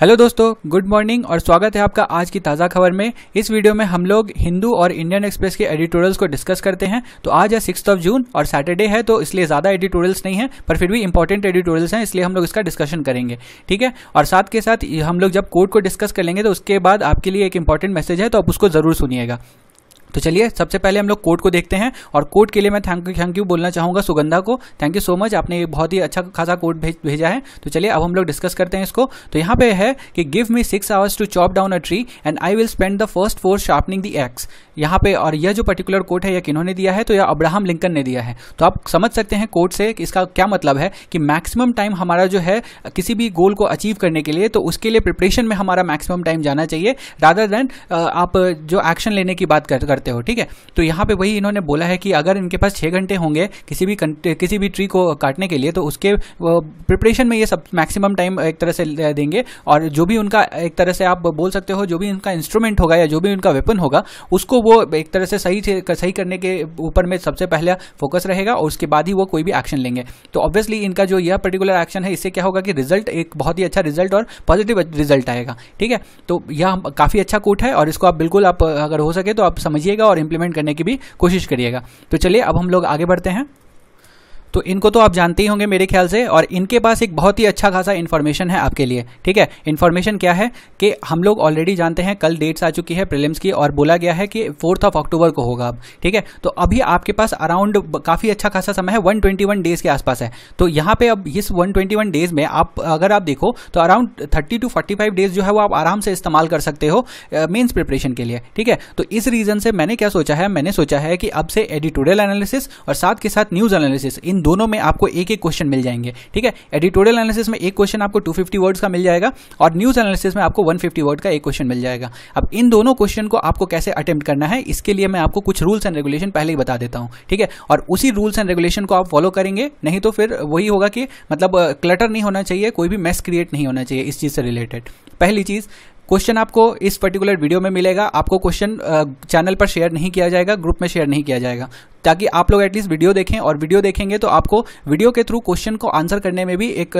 Hello दोस्तों, good morning और स्वागत है आपका आज की ताज़ा खबर में। इस वीडियो में हम लोग हिंदू और इंडियन एक्सप्रेस के एडिटोरियल्स को डिस्कस करते हैं। तो आज है सिक्स ऑफ़ जून और सैटरडे है तो इसलिए ज़्यादा एडिटोरियल्स नहीं है, पर फिर भी इंपॉर्टेंट एडिटोरियल्स हैं, इसलिए हम लोग इसका डिस्कशन करेंगे। ठीक है? और साथ के साथ हम लोग जब कोर्ट को डिस्कस कर लेंगे तो उसके बाद आपके लिए एक इंपॉर्टेंट मैसेज है तो आप उसको ज़रूर सुनिएगा। तो चलिए सबसे पहले हम लोग कोड को देखते हैं और कोड के लिए मैं थैंक यू थैंक यू बोलना चाहूँगा सुगंधा को। थैंक यू सो मच आपने बहुत ही अच्छा खासा कोड भेज भेजा है। तो चलिए अब हम लोग डिस्कस करते हैं इसको। तो यहाँ पे है कि give me six hours to chop down a tree and I will spend the first four sharpening the axe यहाँ पे और यह जो पर्टिकुलर कोड है यह किन्होंने दिया है तो यह अब्राहम लिंकन ने दिया है। तो आप समझ सकते हैं कोड से कि इसका क्या मतलब है कि मैक्सिमम टाइम हमारा जो है किसी भी गोल को अचीव करने के लिए तो उसके लिए प्रिपरेशन में हमारा मैक्सिमम टाइम जाना चाहिए। रादर देन आप जो एक्शन लेने की बात कर, करते हो, ठीक है? तो यहाँ पे वही इन्होंने बोला है कि अगर इनके पास छः घंटे होंगे किसी भी किसी भी ट्री को काटने के लिए तो उसके प्रिपरेशन में ये सब मैक्सिमम टाइम एक तरह से देंगे। और जो भी उनका एक तरह से आप बोल सकते हो, जो भी उनका इंस्ट्रूमेंट होगा या जो भी उनका वेपन होगा, उसको वो एक तरह से सही सही करने के ऊपर में सबसे पहले फोकस रहेगा और उसके बाद ही वो कोई भी एक्शन लेंगे। तो ऑब्वियसली इनका जो यह पर्टिकुलर एक्शन है, इससे क्या होगा कि रिज़ल्ट एक बहुत ही अच्छा रिज़ल्ट और पॉजिटिव रिज़ल्ट आएगा, ठीक है? तो यह काफ़ी अच्छा कोट है और इसको आप बिल्कुल आप अगर हो सके तो आप समझिएगा और इंप्लीमेंट करने की भी कोशिश करिएगा। तो चलिए, अब हम लोग आगे बढ़ते हैं। तो इनको तो आप जानते ही होंगे मेरे ख्याल से, और इनके पास एक बहुत ही अच्छा खासा इन्फॉर्मेशन है आपके लिए, ठीक है? इन्फॉर्मेशन क्या है? कि हम लोग ऑलरेडी जानते हैं, कल डेट्स आ चुकी है प्रिलिम्स की, और बोला गया है कि फोर्थ ऑफ़ अक्टूबर को होगा अब, ठीक है? तो अभी आपके पास अराउंड काफ़ी अच्छा खासा समय है वन डेज़ के आसपास है। तो यहाँ पे अब इस वन डेज़ में आप, अगर आप देखो तो around thirty to forty days जो है वो आप आराम से इस्तेमाल कर सकते हो मेन्स प्रिपरेशन के लिए, ठीक है? तो इस रीज़न से मैंने क्या सोचा है, मैंने सोचा है कि अब से एडिटोरियल एनालिसिस और साथ के साथ न्यूज़ एनालिसिस इन दोनों में आपको एक एक क्वेश्चन मिल जाएँगे, ठीक है? एडिटोरियल एनालिसिस में एक क्वेश्चन आपको 250 वर्ड्स का मिल जाएगा और न्यूज़ एनालिसिस में आपको 150 वर्ड का एक क्वेश्चन मिल जाएगा। अब इन दोनों क्वेश्चन को आपको कैसे अटेम्प्ट करना है, इसके लिए मैं आपको कुछ रूल्स एंड रेगुलेशन पहले ही बता देता हूँ, ठीक है? और उसी रूल्स एंड रेगुलेशन को आप फॉलो करेंगे, नहीं तो फिर वही होगा कि मतलब क्लटर नहीं होना चाहिए, कोई भी मैस क्रिएट नहीं होना चाहिए इस चीज़ से रिलेटेड पहली चीज़ क्वेश्चन आपको इस पर्टिकुलर वीडियो में मिलेगा, आपको क्वेश्चन चैनल पर शेयर नहीं किया जाएगा ग्रुप में शेयर नहीं किया जाएगा। ताकि आप लोग एटलीस्ट वीडियो देखें और वीडियो देखेंगे तो आपको वीडियो के थ्रू क्वेश्चन को आंसर करने में भी एक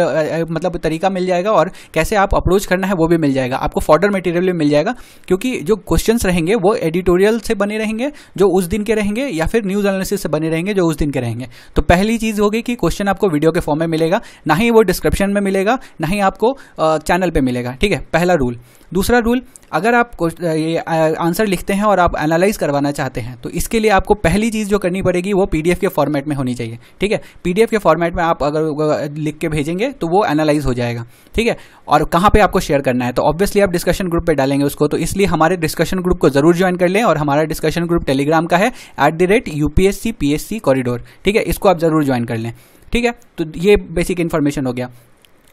मतलब तरीका मिल जाएगा और कैसे आप अप्रोच करना है वो भी मिल जाएगा। आपको फॉर्डर मटेरियल भी मिल जाएगा क्योंकि जो क्वेश्चन रहेंगे वो एडिटोरियल से बने रहेंगे, जो उस दिन के रहेंगे या फिर न्यूज़ एनालिसिस से बने रहेंगे, जो उस दिन के रहेंगे। तो पहली चीज़ होगी कि क्वेश्चन आपको वीडियो के फॉर्म में मिलेगा, ना ही वो डिस्क्रिप्शन में मिलेगा, ना ही आपको चैनल पर मिलेगा, ठीक है? पहला रूल दूसरा रूल अगर आप ये आंसर लिखते हैं और आप एनालाइज करवाना चाहते हैं तो इसके लिए आपको पहली चीज़ जो करनी पड़ेगी, वो पीडीएफ के फॉर्मेट में होनी चाहिए। ठीक है? पीडीएफ के फॉर्मेट में आप अगर लिख के भेजेंगे तो वो एनालाइज हो जाएगा। ठीक है? और कहाँ पे आपको शेयर करना है? तो ऑब्वियसली आप डिस्कशन ग्रुप पे डालेंगे उसको तो इसलिए हमारे डिस्कशन ग्रुप को ज़रूर ज्वाइन कर लें और हमारा डिस्कशन ग्रुप टेलीग्राम का है at the rate UPSC PSC corridor ठीक है? इसको आप ज़रूर ज्वाइन कर लें। ठीक है? तो ये बेसिक इन्फॉर्मेशन हो गया।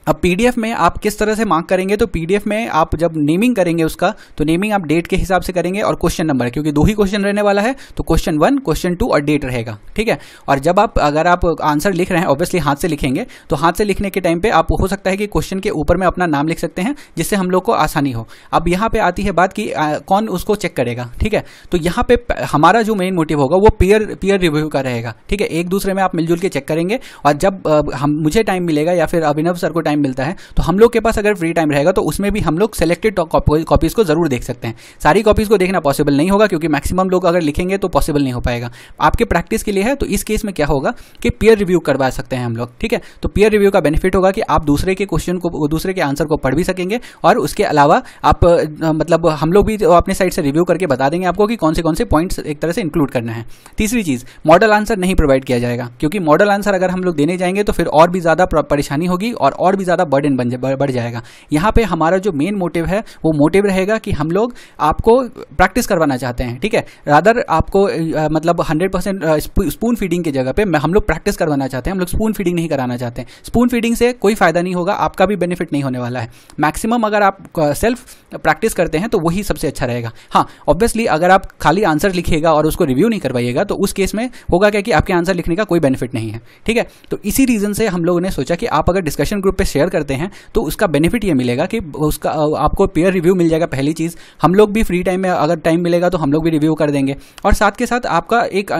अब पीडीएफ में आप किस तरह से मार्क करेंगे तो पीडीएफ में आप जब नेमिंग करेंगे उसका तो नेमिंग आप डेट के हिसाब से करेंगे और क्वेश्चन नंबर क्योंकि दो ही क्वेश्चन रहने वाला है तो क्वेश्चन वन क्वेश्चन टू और डेट रहेगा, ठीक है? और जब आप, अगर आप आंसर लिख रहे हैं ऑब्वियसली हाथ से लिखेंगे तो हाथ से लिखने के टाइम पर आप, हो सकता है कि क्वेश्चन के ऊपर में अपना नाम लिख सकते हैं, जिससे हम लोग को आसानी हो। अब यहाँ पर आती है बात कि कौन उसको चेक करेगा, ठीक है? तो यहाँ पे हमारा जो मेन मोटिव होगा, वो पियर पियर रिव्यू का रहेगा, ठीक है? एक दूसरे में आप मिलजुल के चेक करेंगे, और जब हम, मुझे टाइम मिलेगा या फिर अभिनव सर को टाइम मिलता है तो हम लोग के पास अगर फ्री टाइम रहेगा तो उसमें भी हम लोग सेलेक्टेड कॉपीज को ज़रूर देख सकते हैं। सारी कॉपीज को देखना पॉसिबल नहीं होगा, क्योंकि मैक्सिमम लोग अगर लिखेंगे तो पॉसिबल नहीं हो पाएगा। आपके प्रैक्टिस के लिए है तो इस केस में क्या होगा कि पियर रिव्यू करवा सकते हैं हम लोग, ठीक है? तो पियर रिव्यू का बेनिफिट होगा कि आप दूसरे के क्वेश्चन को, दूसरे के आंसर को पढ़ भी सकेंगे, और उसके अलावा आप मतलब हम लोग भी अपने साइड से रिव्यू करके बता देंगे आपको कि कौन से कौन से पॉइंट्स एक तरह से इंक्लूड करना है। तीसरी चीज़ मॉडल आंसर नहीं प्रोवाइड किया जाएगा, क्योंकि मॉडल आंसर अगर हम लोग देने जाएँगे तो फिर और भी ज़्यादा परेशानी होगी, और और भी ज़्यादा बर्डन बन बढ़ जाएगा। यहाँ पे हमारा जो मेन मोटिव है वो मोटिव रहेगा कि हम लोग आपको प्रैक्टिस करवाना चाहते हैं ठीक है? रादर आपको आ, मतलब हंड्रेड परसेंट स्पून फीडिंग की जगह पे हम लोग प्रैक्टिस करवाना चाहते हैं हम लोग स्पून फीडिंग नहीं कराना चाहते हैं। स्पून फीडिंग से कोई फ़ायदा नहीं होगा आपका भी बेनिफिट नहीं होने वाला है। मैक्सिमम अगर आप सेल्फ प्रैक्टिस करते हैं तो वही सबसे अच्छा रहेगा। हाँ ऑब्वियसली अगर आप खाली आंसर लिखिएगा और उसको रिव्यू नहीं करवाइएगा तो उस केस में होगा क्या कि आपके आंसर लिखने का कोई बेनिफिट नहीं है ठीक है? तो इसी रीजन से हम लोगों ने सोचा कि आप अगर डिस्कशन ग्रुप पे शेयर करते हैं तो उसका बेनिफिट ये मिलेगा कि उसका, आपको पेयर रिव्यू मिल जाएगा पहली चीज़। हम लोग भी फ्री टाइम में अगर टाइम मिलेगा तो हम लोग भी रिव्यू कर देंगे। और साथ के साथ आपका एक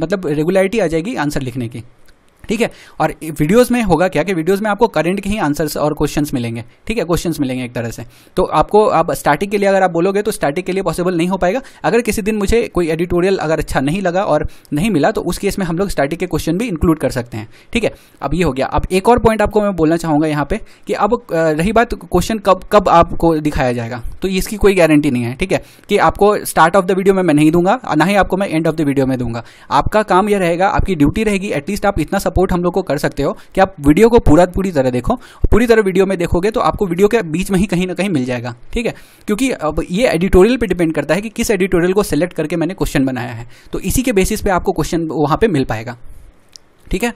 मतलब रेगुलरिटी आ जाएगी आंसर लिखने की। ठीक है? और वीडियोस में होगा क्या कि वीडियोस में आपको करंट के ही आंसर्स और क्वेश्चंस मिलेंगे। ठीक है? क्वेश्चंस मिलेंगे एक तरह से। तो आपको, आप स्टैटिक के लिए अगर आप बोलोगे तो स्टैटिक के लिए पॉसिबल नहीं हो पाएगा। अगर किसी दिन मुझे कोई एडिटोरियल अगर अच्छा नहीं लगा और नहीं मिला तो उस केस में हम लोग स्टैटिक के क्वेश्चन भी इंक्लूड कर सकते हैं। ठीक है? अब ये हो गया। अब एक और पॉइंट आपको मैं बोलना चाहूँगा यहाँ पे कि अब रही बात क्वेश्चन कब कब आपको दिखाया जाएगा। तो इसकी कोई गारंटी नहीं है। ठीक है? कि आपको स्टार्ट ऑफ़ द वीडियो में मैं नहीं दूँगा, ना ही आपको मैं एंड ऑफ़ द वीडियो में दूँगा। आपका काम यह रहेगा, आपकी ड्यूटी रहेगी एटलीस्ट आप इतना सपोर्ट हम लोग को कर सकते हो कि आप वीडियो को पूरा पूरी तरह देखो। पूरी तरह वीडियो में देखोगे तो आपको वीडियो के बीच में ही कहीं ना कहीं मिल जाएगा। ठीक है? क्योंकि अब ये एडिटोरियल पर डिपेंड करता है कि किस एडिटोरियल को सिलेक्ट करके मैंने क्वेश्चन बनाया है। तो इसी के बेसिस पे आपको क्वेश्चन वहाँ पर मिल पाएगा। ठीक है?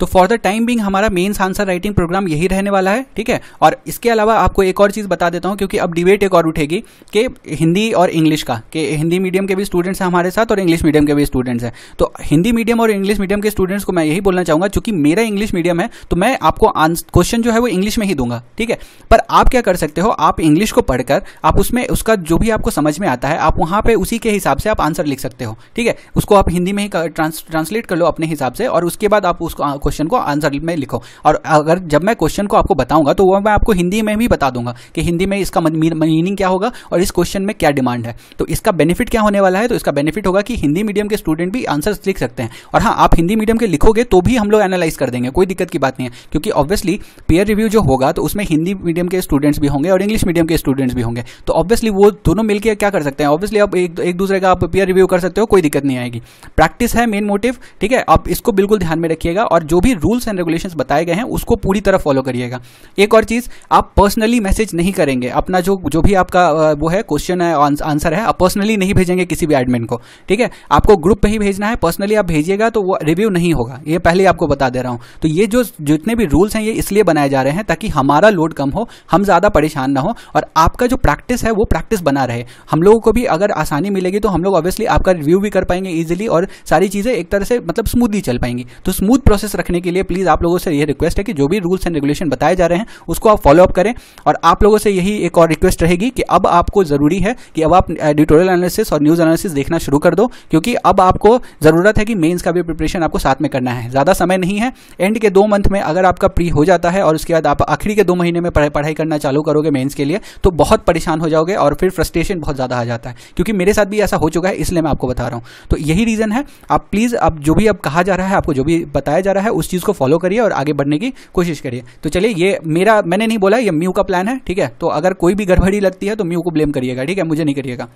तो फॉर द टाइम बिंग हमारा मेन्स आंसर राइटिंग प्रोग्राम यही रहने वाला है, ठीक है? और इसके अलावा आपको एक और चीज़ बता देता हूँ, क्योंकि अब डिबेट एक और उठेगी कि हिंदी और इंग्लिश का, कि हिंदी मीडियम के भी स्टूडेंट्स हैं हमारे साथ और इंग्लिश मीडियम के भी स्टूडेंट्स हैं। तो हिंदी मीडियम और इंग्लिश मीडियम के स्टूडेंट्स को मैं यही बोलना चाहूँगा, चूँकि मेरा इंग्लिश मीडियम है तो मैं आपको क्वेश्चन जो है वो इंग्लिश में ही दूँगा, ठीक है? पर आप क्या कर सकते हो, आप इंग्लिश को पढ़कर, आप उसमें, उसका जो भी आपको समझ में आता है, आप वहाँ पर उसी के हिसाब से आप आंसर लिख सकते हो, ठीक है? उसको आप हिंदी में ही ट्रांसलेट कर लो अपने हिसाब से और उसके बाद आप उस क्वेश्चन को आंसर में लिखो। और अगर जब मैं क्वेश्चन को आपको बताऊँगा तो वो मैं आपको हिंदी में भी बता दूँगा कि हिंदी में इसका मीनिंग क्या होगा और इस क्वेश्चन में क्या डिमांड है। तो इसका बेनिफिट क्या होने वाला है? तो इसका बेनिफिट होगा कि हिंदी मीडियम के स्टूडेंट भी आंसर लिख सकते हैं। और हाँ आप हिंदी मीडियम के लिखोगे तो भी हम लोग एनालाइज कर देंगे कोई दिक्कत की बात नहीं है। क्योंकि ऑब्वियसली पेयर रिव्यू जो होगा तो उसमें हिंदी मीडियम के स्टूडेंट्स भी होंगे और इंग्लिश मीडियम के स्टूडेंट्स भी होंगे। तो ऑब्वियसली वो दोनों मिलकर क्या कर सकते हैं? ऑब्वियसली आप एक, एक दूसरे का आप पेयर रिव्यू कर सकते हो कोई दिक्कत नहीं आएगी। प्रैक्टिस है मेन मोटिव ठीक है? आप इसको बिल्कुल ध्यान में रखिएगा और जो भी रूल्स एंड रेगुलेशंस बताए गए हैं, उसको पूरी तरह फॉलो करिएगा। एक और चीज़, आप पर्सनली मैसेज नहीं करेंगे। अपना जो जो भी आपका वो है क्वेश्चन है आंसर है, आप पर्सनली नहीं भेजेंगे किसी भी एडमिन को। ठीक है? आपको ग्रुप पे ही भेजना है पर्सनली आप भेजिएगा तो वो रिव्यू नहीं होगा। ये पहले आपको बता दे रहा हूँ। तो ये जो, जितने भी रूल्स हैं, ये इसलिए बनाए जा रहे हैं ताकि हमारा लोड कम हो, हम ज़्यादा परेशान ना हो और आपका जो प्रैक्टिस है, वो प्रैक्टिस बना रहे। हम लोगों को भी अगर आसानी मिलेगी तो हम लोग ऑब्वियसली आपका रिव्यू भी कर पाएँगे इजिली और सारी चीज़ें एक तरह से मतलब स्मूथली चल पाएँगी। तो स्मूथ प्रोसेस रखने के लिए प्लीज़ आप लोगों से ये रिक्वेस्ट है कि जो भी रूल्स एंड रेगुलेशन बताए जा रहे हैं, उसको आप फॉलोअप करें और आप लोगों से यही एक और रिक्वेस्ट रहेगी कि अब आपको ज़रूरी है कि अब आप एडिटोरियल एनालिसिस और न्यूज़ एनालिसिस देखना शुरू कर दो, क्योंकि अब आपको ज़रूरत है कि मेन्स का भी प्रिपरेशन आपको साथ में करना है। ज़्यादा समय नहीं है। एंड के दो मंथ में अगर आपका प्री हो जाता है और उसके बाद आप आखिरी के दो महीने में पढ़ाई करना चालू करोगे मेन्स के लिए तो बहुत परेशान हो जाओगे और फिर फ्रस्ट्रेशन बहुत ज़्यादा आ जाता है। क्योंकि मेरे साथ भी ऐसा हो चुका है, इसलिए मैं आपको बता रहा हूँ। तो यही रीजन है। आप प्लीज़ अब जो भी अब कहा जा रहा है, आपको जो भी बताया जा रहा है उस चीज़ को फॉलो करिए और आगे बढ़ने की कोशिश करिए। तो चलिए, ये मेरा, मैंने नहीं बोला, ये म्यू का प्लान है, ठीक है? तो अगर कोई भी गड़बड़ी लगती है तो म्यू को ब्लेम करिएगा, ठीक है? मुझे नहीं करिएगा।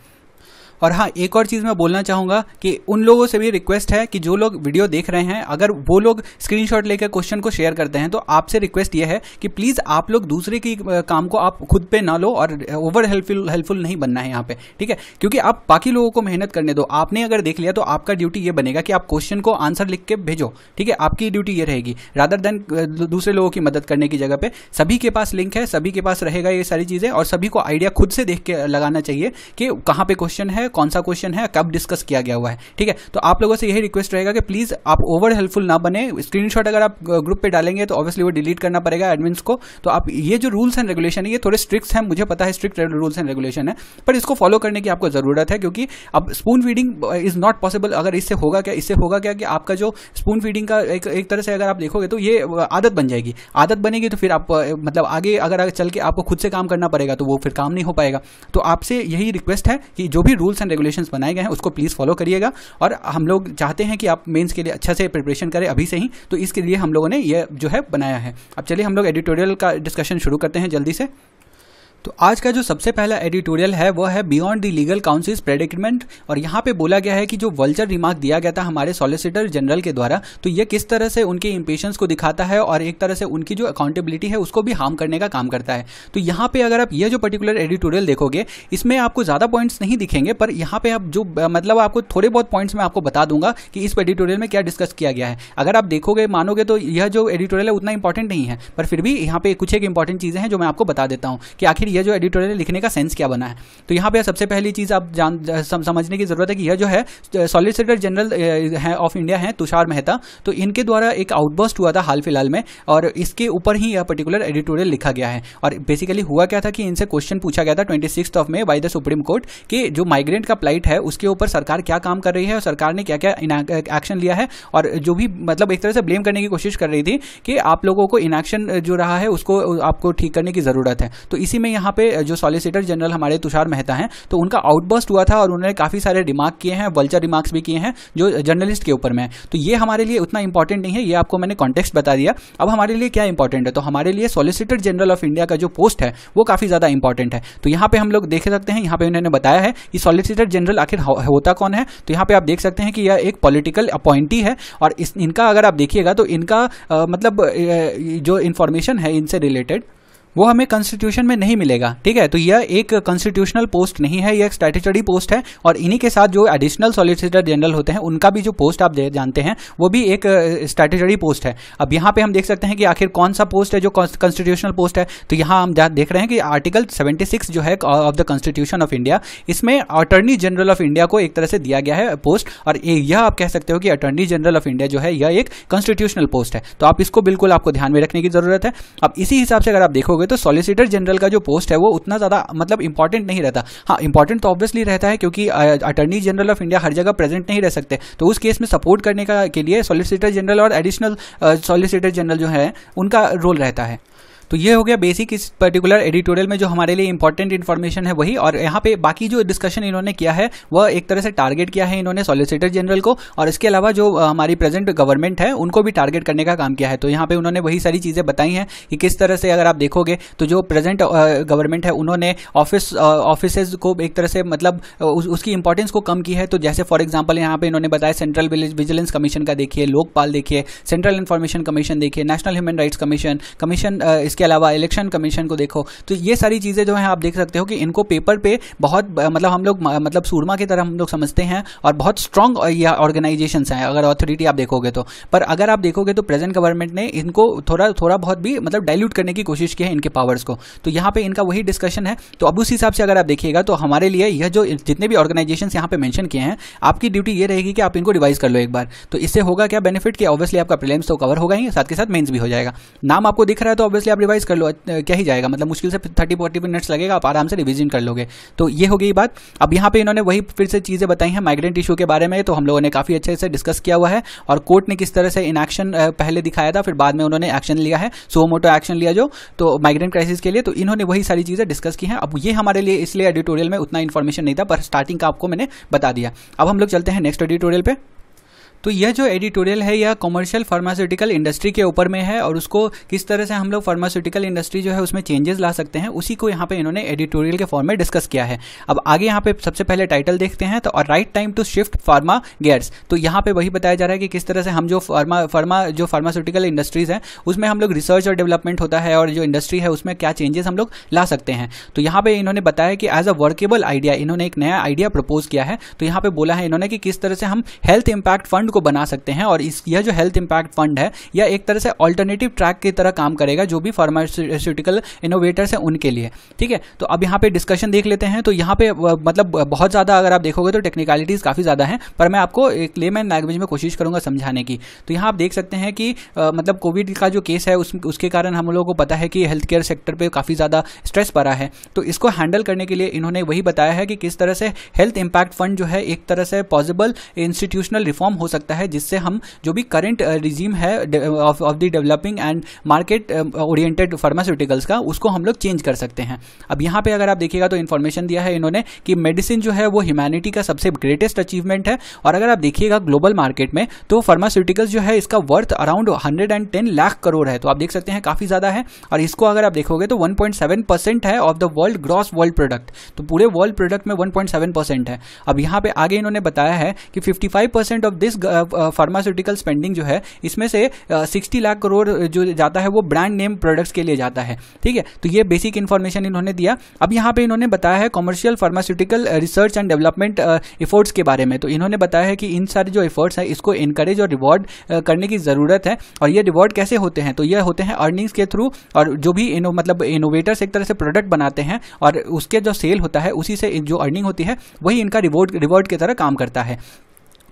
और हाँ एक और चीज़ मैं बोलना चाहूँगा कि उन लोगों से भी रिक्वेस्ट है कि जो लोग वीडियो देख रहे हैं, अगर वो लोग स्क्रीनशॉट लेकर क्वेश्चन को शेयर करते हैं तो आपसे रिक्वेस्ट ये है कि प्लीज़ आप लोग दूसरे की काम को आप खुद पे ना लो और ओवर हेल्पफुल हेल्पफुल नहीं बनना है यहाँ पे, ठीक है? क्योंकि आप बाकी लोगों को मेहनत करने दो। आपने अगर देख लिया तो आपका ड्यूटी ये बनेगा कि आप क्वेश्चन को आंसर लिख के भेजो, ठीक है? आपकी ड्यूटी ये रहेगी। रादर देन दूसरे लोगों की मदद करने की जगह पे, सभी के पास लिंक है, सभी के पास रहेगा ये सारी चीज़ें और सभी को आइडिया खुद से देख के लगाना चाहिए कि कहाँ पे क्वेश्चन है कौन सा क्वेश्चन है कब डिस्कस किया गया हुआ है ठीक है? तो आप लोगों से यही रिक्वेस्ट रहेगा कि प्लीज़ आप ओवर हेल्पफुल ना बने। स्क्रीनशॉट अगर आप ग्रुप पे डालेंगे तो ऑब्वियसली वो डिलीट करना पड़ेगा एडमिन्स को। तो आप ये जो रूल्स एंड रेगुलेशन है ये थोड़े स्ट्रिक्ट है मुझे पता है स्ट्रिक्ट रूल्स एंड रेगुलेशन है पर इसको फॉलो करने की आपको ज़रूरत है क्योंकि अब spoon feeding is not possible अगर इससे होगा क्या इससे होगा क्या कि आपका जो स्पून फीडिंग का एक, एक तरह से अगर आप देखोगे तो ये आदत बन जाएगी। आदत बनेगी तो फिर आप मतलब आगे अगर चल के आपको खुद से काम करना पड़ेगा तो वो फिर काम नहीं हो पाएगा। तो आपसे यही रिक्वेस्ट है कि जो भी रूल्स एंड रेगुलेशन बनाए गए हैं, उसको प्लीज़ फॉलो करिएगा। और हम लोग चाहते हैं कि आप मेन्स के लिए अच्छा से प्रिपरेशन करें अभी से ही तो इसके लिए हम लोगों ने यह जो है बनाया है। अब चलिए हम लोग एडिटोरियल का डिस्कशन शुरू करते हैं जल्दी से। तो आज का जो सबसे पहला एडिटोरियल है वो है beyond the legal counsel's predicament और यहाँ पे बोला गया है कि जो वल्चर रिमार्क दिया गया था हमारे सॉलिसिटर जनरल के द्वारा तो ये किस तरह से उनके इंपेशंस को दिखाता है और एक तरह से उनकी जो अकाउंटेबिलिटी है, उसको भी हार्म करने का काम करता है। तो यहाँ पे अगर आप ये जो पर्टिकुलर एडिटोरियल देखोगे, इसमें आपको ज़्यादा पॉइंट्स नहीं दिखेंगे, पर यहाँ पे आप जो मतलब आपको थोड़े बहुत पॉइंट्स में आपको बता दूँगा कि इस एडिटोरियल में क्या डिस्कस किया गया है। अगर आप देखोगे, मानोगे तो यह जो एडिटोरियल है, उतना इंपॉर्टेंट नहीं है, पर फिर भी यहाँ पे कुछ एक इंपॉर्टेंट चीज़ें हैं जो मैं आपको बता देता हूँ कि आखिर यह जो एडिटोरियल लिखने का सेंस क्या बना है? तो यहाँ पे सबसे पहली चीज़ आप जान समझने की ज़रूरत है कि यह जो है सॉलिसिटर जनरल है ऑफ़ इंडिया है, तुषार मेहता। तो इनके द्वारा एक आउटबर्स्ट हुआ था हाल फ़िलहाल में, और इसके ऊपर ही यह पर्टिकुलर एडिटोरियल लिखा गया है। और बेसिकली हुआ क्या था कि इनसे क्वेश्चन पूछा गया था twenty of May by the Supreme Court कि जो माइग्रेंट का प्लाइट है, उसके ऊपर सरकार क्या काम कर रही है, और सरकार ने क्या क्या एक्शन लिया है? और जो भी मतलब एक तरह से ब्लेम करने की कोशिश कर रही थी कि आप लोगों को इनएक्शन जो रहा है, उसको, आपको ठीक करने की ज़रूरत है। तो इसी में यहाँ पे जो सॉलिसिटर जनरल हमारे तुषार मेहता हैं तो उनका आउटबर्स्ट हुआ था और उन्होंने काफ़ी सारे रिमार्क किए हैं वल्चर रिमार्क्स भी किए हैं जो जर्नलिस्ट के ऊपर में तो ये हमारे लिए उतना इंपॉर्टेंट नहीं है ये आपको मैंने कॉन्टेक्स्ट बता दिया। अब हमारे लिए क्या इंपॉर्टेंट है? तो हमारे लिए सॉलिसिटर जनरल ऑफ़ इंडिया का जो पोस्ट है वो काफ़ी ज़्यादा इंपॉर्टेंट है। तो यहाँ पे हम लोग देख सकते हैं यहाँ पे उन्होंने बताया है कि सॉलिसिटर जनरल आखिर होता कौन है? तो यहाँ पे आप देख सकते हैं कि यह एक पॉलिटिकल अपॉइंटी है और इस इनका अगर आप देखिएगा तो इनका आ, मतलब जो इन्फॉर्मेशन है इनसे रिलेटेड वो हमें कॉन्स्टिट्यूशन में नहीं मिलेगा। ठीक है? तो यह एक कॉन्स्टिट्यूशनल पोस्ट नहीं है, यह एक स्टैट्यूटरी पोस्ट है और इन्हीं के साथ जो एडिशनल सॉलिसिटर जनरल होते हैं, उनका भी जो पोस्ट आप जानते हैं, वो भी एक स्टैट्यूटरी पोस्ट है। अब यहाँ पे हम देख सकते हैं कि आखिर कौन सा पोस्ट है जो कॉन्स्टिट्यूशनल पोस्ट है? तो यहाँ हम देख रहे हैं कि आर्टिकल सेवेंटी जो है of the constitution of India इसमें अटर्नी जनरल ऑफ़ इंडिया को एक तरह से दिया गया है पोस्ट और यह आप कह सकते हो कि अटर्नी जनरल ऑफ़ इंडिया जो है, यह एक कॉन्स्टिट्यूशनल पोस्ट है। तो आप इसको बिल्कुल आपको ध्यान में रखने की ज़रूरत है। अब इसी हिसाब से अगर आप देखोगे तो सॉलिसिटर जनरल का जो पोस्ट है वो उतना ज़्यादा मतलब इंपॉर्टेंट नहीं रहता। हाँ इंपॉर्टेंट तो ऑब्वियसली रहता है क्योंकि अटर्नी जनरल ऑफ़ इंडिया हर जगह प्रेजेंट नहीं रह सकते। तो उस केस में सपोर्ट करने का, के लिए सॉलिसिटर जनरल और एडिशनल सॉलिसिटर जनरल जो है, उनका रोल रहता है। तो ये हो गया बेसिक इस पर्टिकुलर एडिटोरियल में जो हमारे लिए इंपॉर्टेंट इन्फॉर्मेशन है वही। और यहाँ पे बाकी जो डिस्कशन इन्होंने किया है वह एक तरह से टारगेट किया है इन्होंने सॉलिसिटर जनरल को। और इसके अलावा जो हमारी प्रेजेंट गवर्नमेंट है उनको भी टारगेट करने का काम किया है। तो यहाँ पे उन्होंने वही सारी चीज़ें बताई हैं कि किस तरह से अगर आप देखोगे तो जो प्रेजेंट गवर्नमेंट है उन्होंने ऑफ़िस ऑफ़िस को एक तरह से मतलब उस, उसकी इंपॉर्टेंस को कम की है। तो जैसे फॉर एग्ज़ाम्पल यहाँ पे इन्होंने बताया सेंट्रल विजिलेंस कमीशन का देखिए लोकपाल देखिए सेंट्रल इन्फॉर्मेशन कमीशन देखिए national human rights commission commission इसके अलावा इलेक्शन कमीशन को देखो तो ये सारी चीज़ें जो है, आप देख सकते हो कि इनको पेपर पे बहुत मतलब हम लोग मतलब सूरमा की तरह हम लोग समझते हैं और बहुत स्ट्रांग ऑर्गेनाइजेशन हैं, अगर अथॉरिटी आप देखोगे तो। पर अगर आप देखोगे तो प्रेजेंट गवर्नमेंट ने इनको थोड़ा थोड़ा बहुत भी मतलब डायल्यूट करने की कोशिश की है इनके पावर्स को। तो यहाँ पे इनका वही डिस्कशन है। तो अब उस हिसाब से अगर आप देखिएगा तो हमारे लिए यह जो जितने भी ऑर्गेनाइजेशन यहाँ पे मेंशन किए हैं, आपकी ड्यूटी ये रहेगी कि आप इनको रिवाइज कर लो एक बार। तो इससे होगा क्या बेनिफिट कि ऑब्वियसली आपका प्रिलिम्स तो कवर होगा ही, साथ के साथ मेन्स भी हो जाएगा। नाम आपको दिख रहा है तो ऑब्वियसली आप रिवाइज कर लो क्या ही जाएगा? मतलब मुश्किल से थर्टी फोर्टी मिनट्स लगेगा, आप आराम से रिविजन कर लोगे। तो ये हो गई बात। अब यहाँ पे इन्होंने वही फिर से चीज़ें बताई हैं माइग्रेंट इशू के बारे में तो हम लोगों ने काफ़ी अच्छे से डिस्कस किया हुआ है। और कोर्ट ने किस तरह से इन एक्शन पहले दिखाया था, फिर बाद में उन्होंने एक्शन लिया है। सो मोटो एक्शन लिया जो तो माइग्रेंट क्राइसिस के लिए तो इन्होंने वही सारी चीज़ें डिस्कस की हैं। अब ये हमारे लिए इसलिए एडिटोरियल में उतना इन्फॉर्मेशन नहीं था, पर स्टार्टिंग का आपको मैंने बता दिया। अब हम लोग चलते हैं नेक्स्ट एडिटोरियल पे। तो यह जो एडिटोरियल है, यह कमर्शियल फार्मास्यूटिकल इंडस्ट्री के ऊपर में है और उसको किस तरह से हम लोग फार्मास्यूटिकल इंडस्ट्री जो है उसमें चेंजेस ला सकते हैं, उसी को यहाँ पे इन्होंने एडिटोरियल के फॉर्म में डिस्कस किया है। अब आगे यहाँ पे सबसे पहले टाइटल देखते हैं तो right time to shift pharma gears तो यहाँ पे वही बताया जा रहा है कि किस तरह से हम जो फार्मा फार्मा जो फार्मास्यूटिकल इंडस्ट्रीज़ है, उसमें हम लोग रिसर्च और डेवलपमेंट होता है और जो इंडस्ट्री है उसमें क्या चेंजेस हम लोग ला सकते हैं। तो यहाँ पे इन्होंने बताया कि एज अ वर्केबल आइडिया इन्होंने एक नया आइडिया प्रपोज किया है। तो यहाँ पे बोला है इन्होंने कि किस तरह से हम हेल्थ इंपैक्ट फंड को बना सकते हैं और इस यह जो हेल्थ इंपैक्ट फंड है यह एक तरह से ऑल्टरनेटिव ट्रैक की तरह काम करेगा जो भी फार्मास्यूटिकल इनोवेटर्स हैं उनके लिए। ठीक है? तो अब यहाँ पे डिस्कशन देख लेते हैं। तो यहाँ पे मतलब बहुत ज़्यादा अगर आप देखोगे तो टेक्निकलिटीज़ काफ़ी ज़्यादा हैं पर मैं आपको एक लेमैन लैंग्वेज में कोशिश करूँगा समझाने की। तो यहाँ आप देख सकते हैं कि मतलब कोविड का जो केस है उस, उसके कारण हम लोगों को पता है कि हेल्थ केयर सेक्टर पर काफ़ी ज़्यादा स्ट्रेस पड़ा है। तो इसको हैंडल करने के लिए इन्होंने वही बताया है कि किस तरह से हेल्थ इंपैक्ट फंड जो है एक तरह से पॉसिबल इंस्टीट्यूशनल रिफॉर्म हो सकता है जिससे हम जो भी करंट रिजीम uh, है of the developing and market oriented pharmaceuticals का उसको हम लोग चेंज कर सकते हैं। अब यहाँ पे अगर आप देखिएगा तो इन्फॉर्मेशन दिया है इन्होंने कि मेडिसिन जो है वो ह्यूमैनिटी का सबसे ग्रेटेस्ट अचीवमेंट है। और अगर आप देखिएगा ग्लोबल मार्केट में तो फार्मास्यूटिकल्स जो है इसका worth around hundred lakh crore है। तो आप देख सकते हैं काफ़ी ज़्यादा है। और इसको अगर आप देखोगे तो वन है of the world gross world product तो पूरे वर्ल्ड प्रोडक्ट में वन है। अब यहाँ पे आगे इन्होंने बताया है कि fifty five percent of this pharmaceutical spending जो है, इसमें से सिक्सटी लाख करोड़ जो जाता है, वो ब्रांड नेम प्रोडक्ट्स के लिए जाता है। ठीक है? तो ये बेसिक इन्फॉर्मेशन इन्होंने दिया। अब यहाँ पे इन्होंने बताया है commercial pharmaceutical research and development efforts के बारे में। तो इन्होंने बताया है कि इन सारे जो एफर्ट्स हैं, इसको इनकरेज और रिवॉर्ड करने की ज़रूरत है। और ये रिवॉर्ड कैसे होते हैं? तो ये होते हैं अर्निंग्स के थ्रू और जो भी इनो मतलब इनोवेटर्स एक तरह से प्रोडक्ट बनाते हैं और उसके जो सेल होता है, उसी से जो अर्निंग होती है, वही इनका रिवॉर्ड रिवॉर्ड की तरह काम करता है।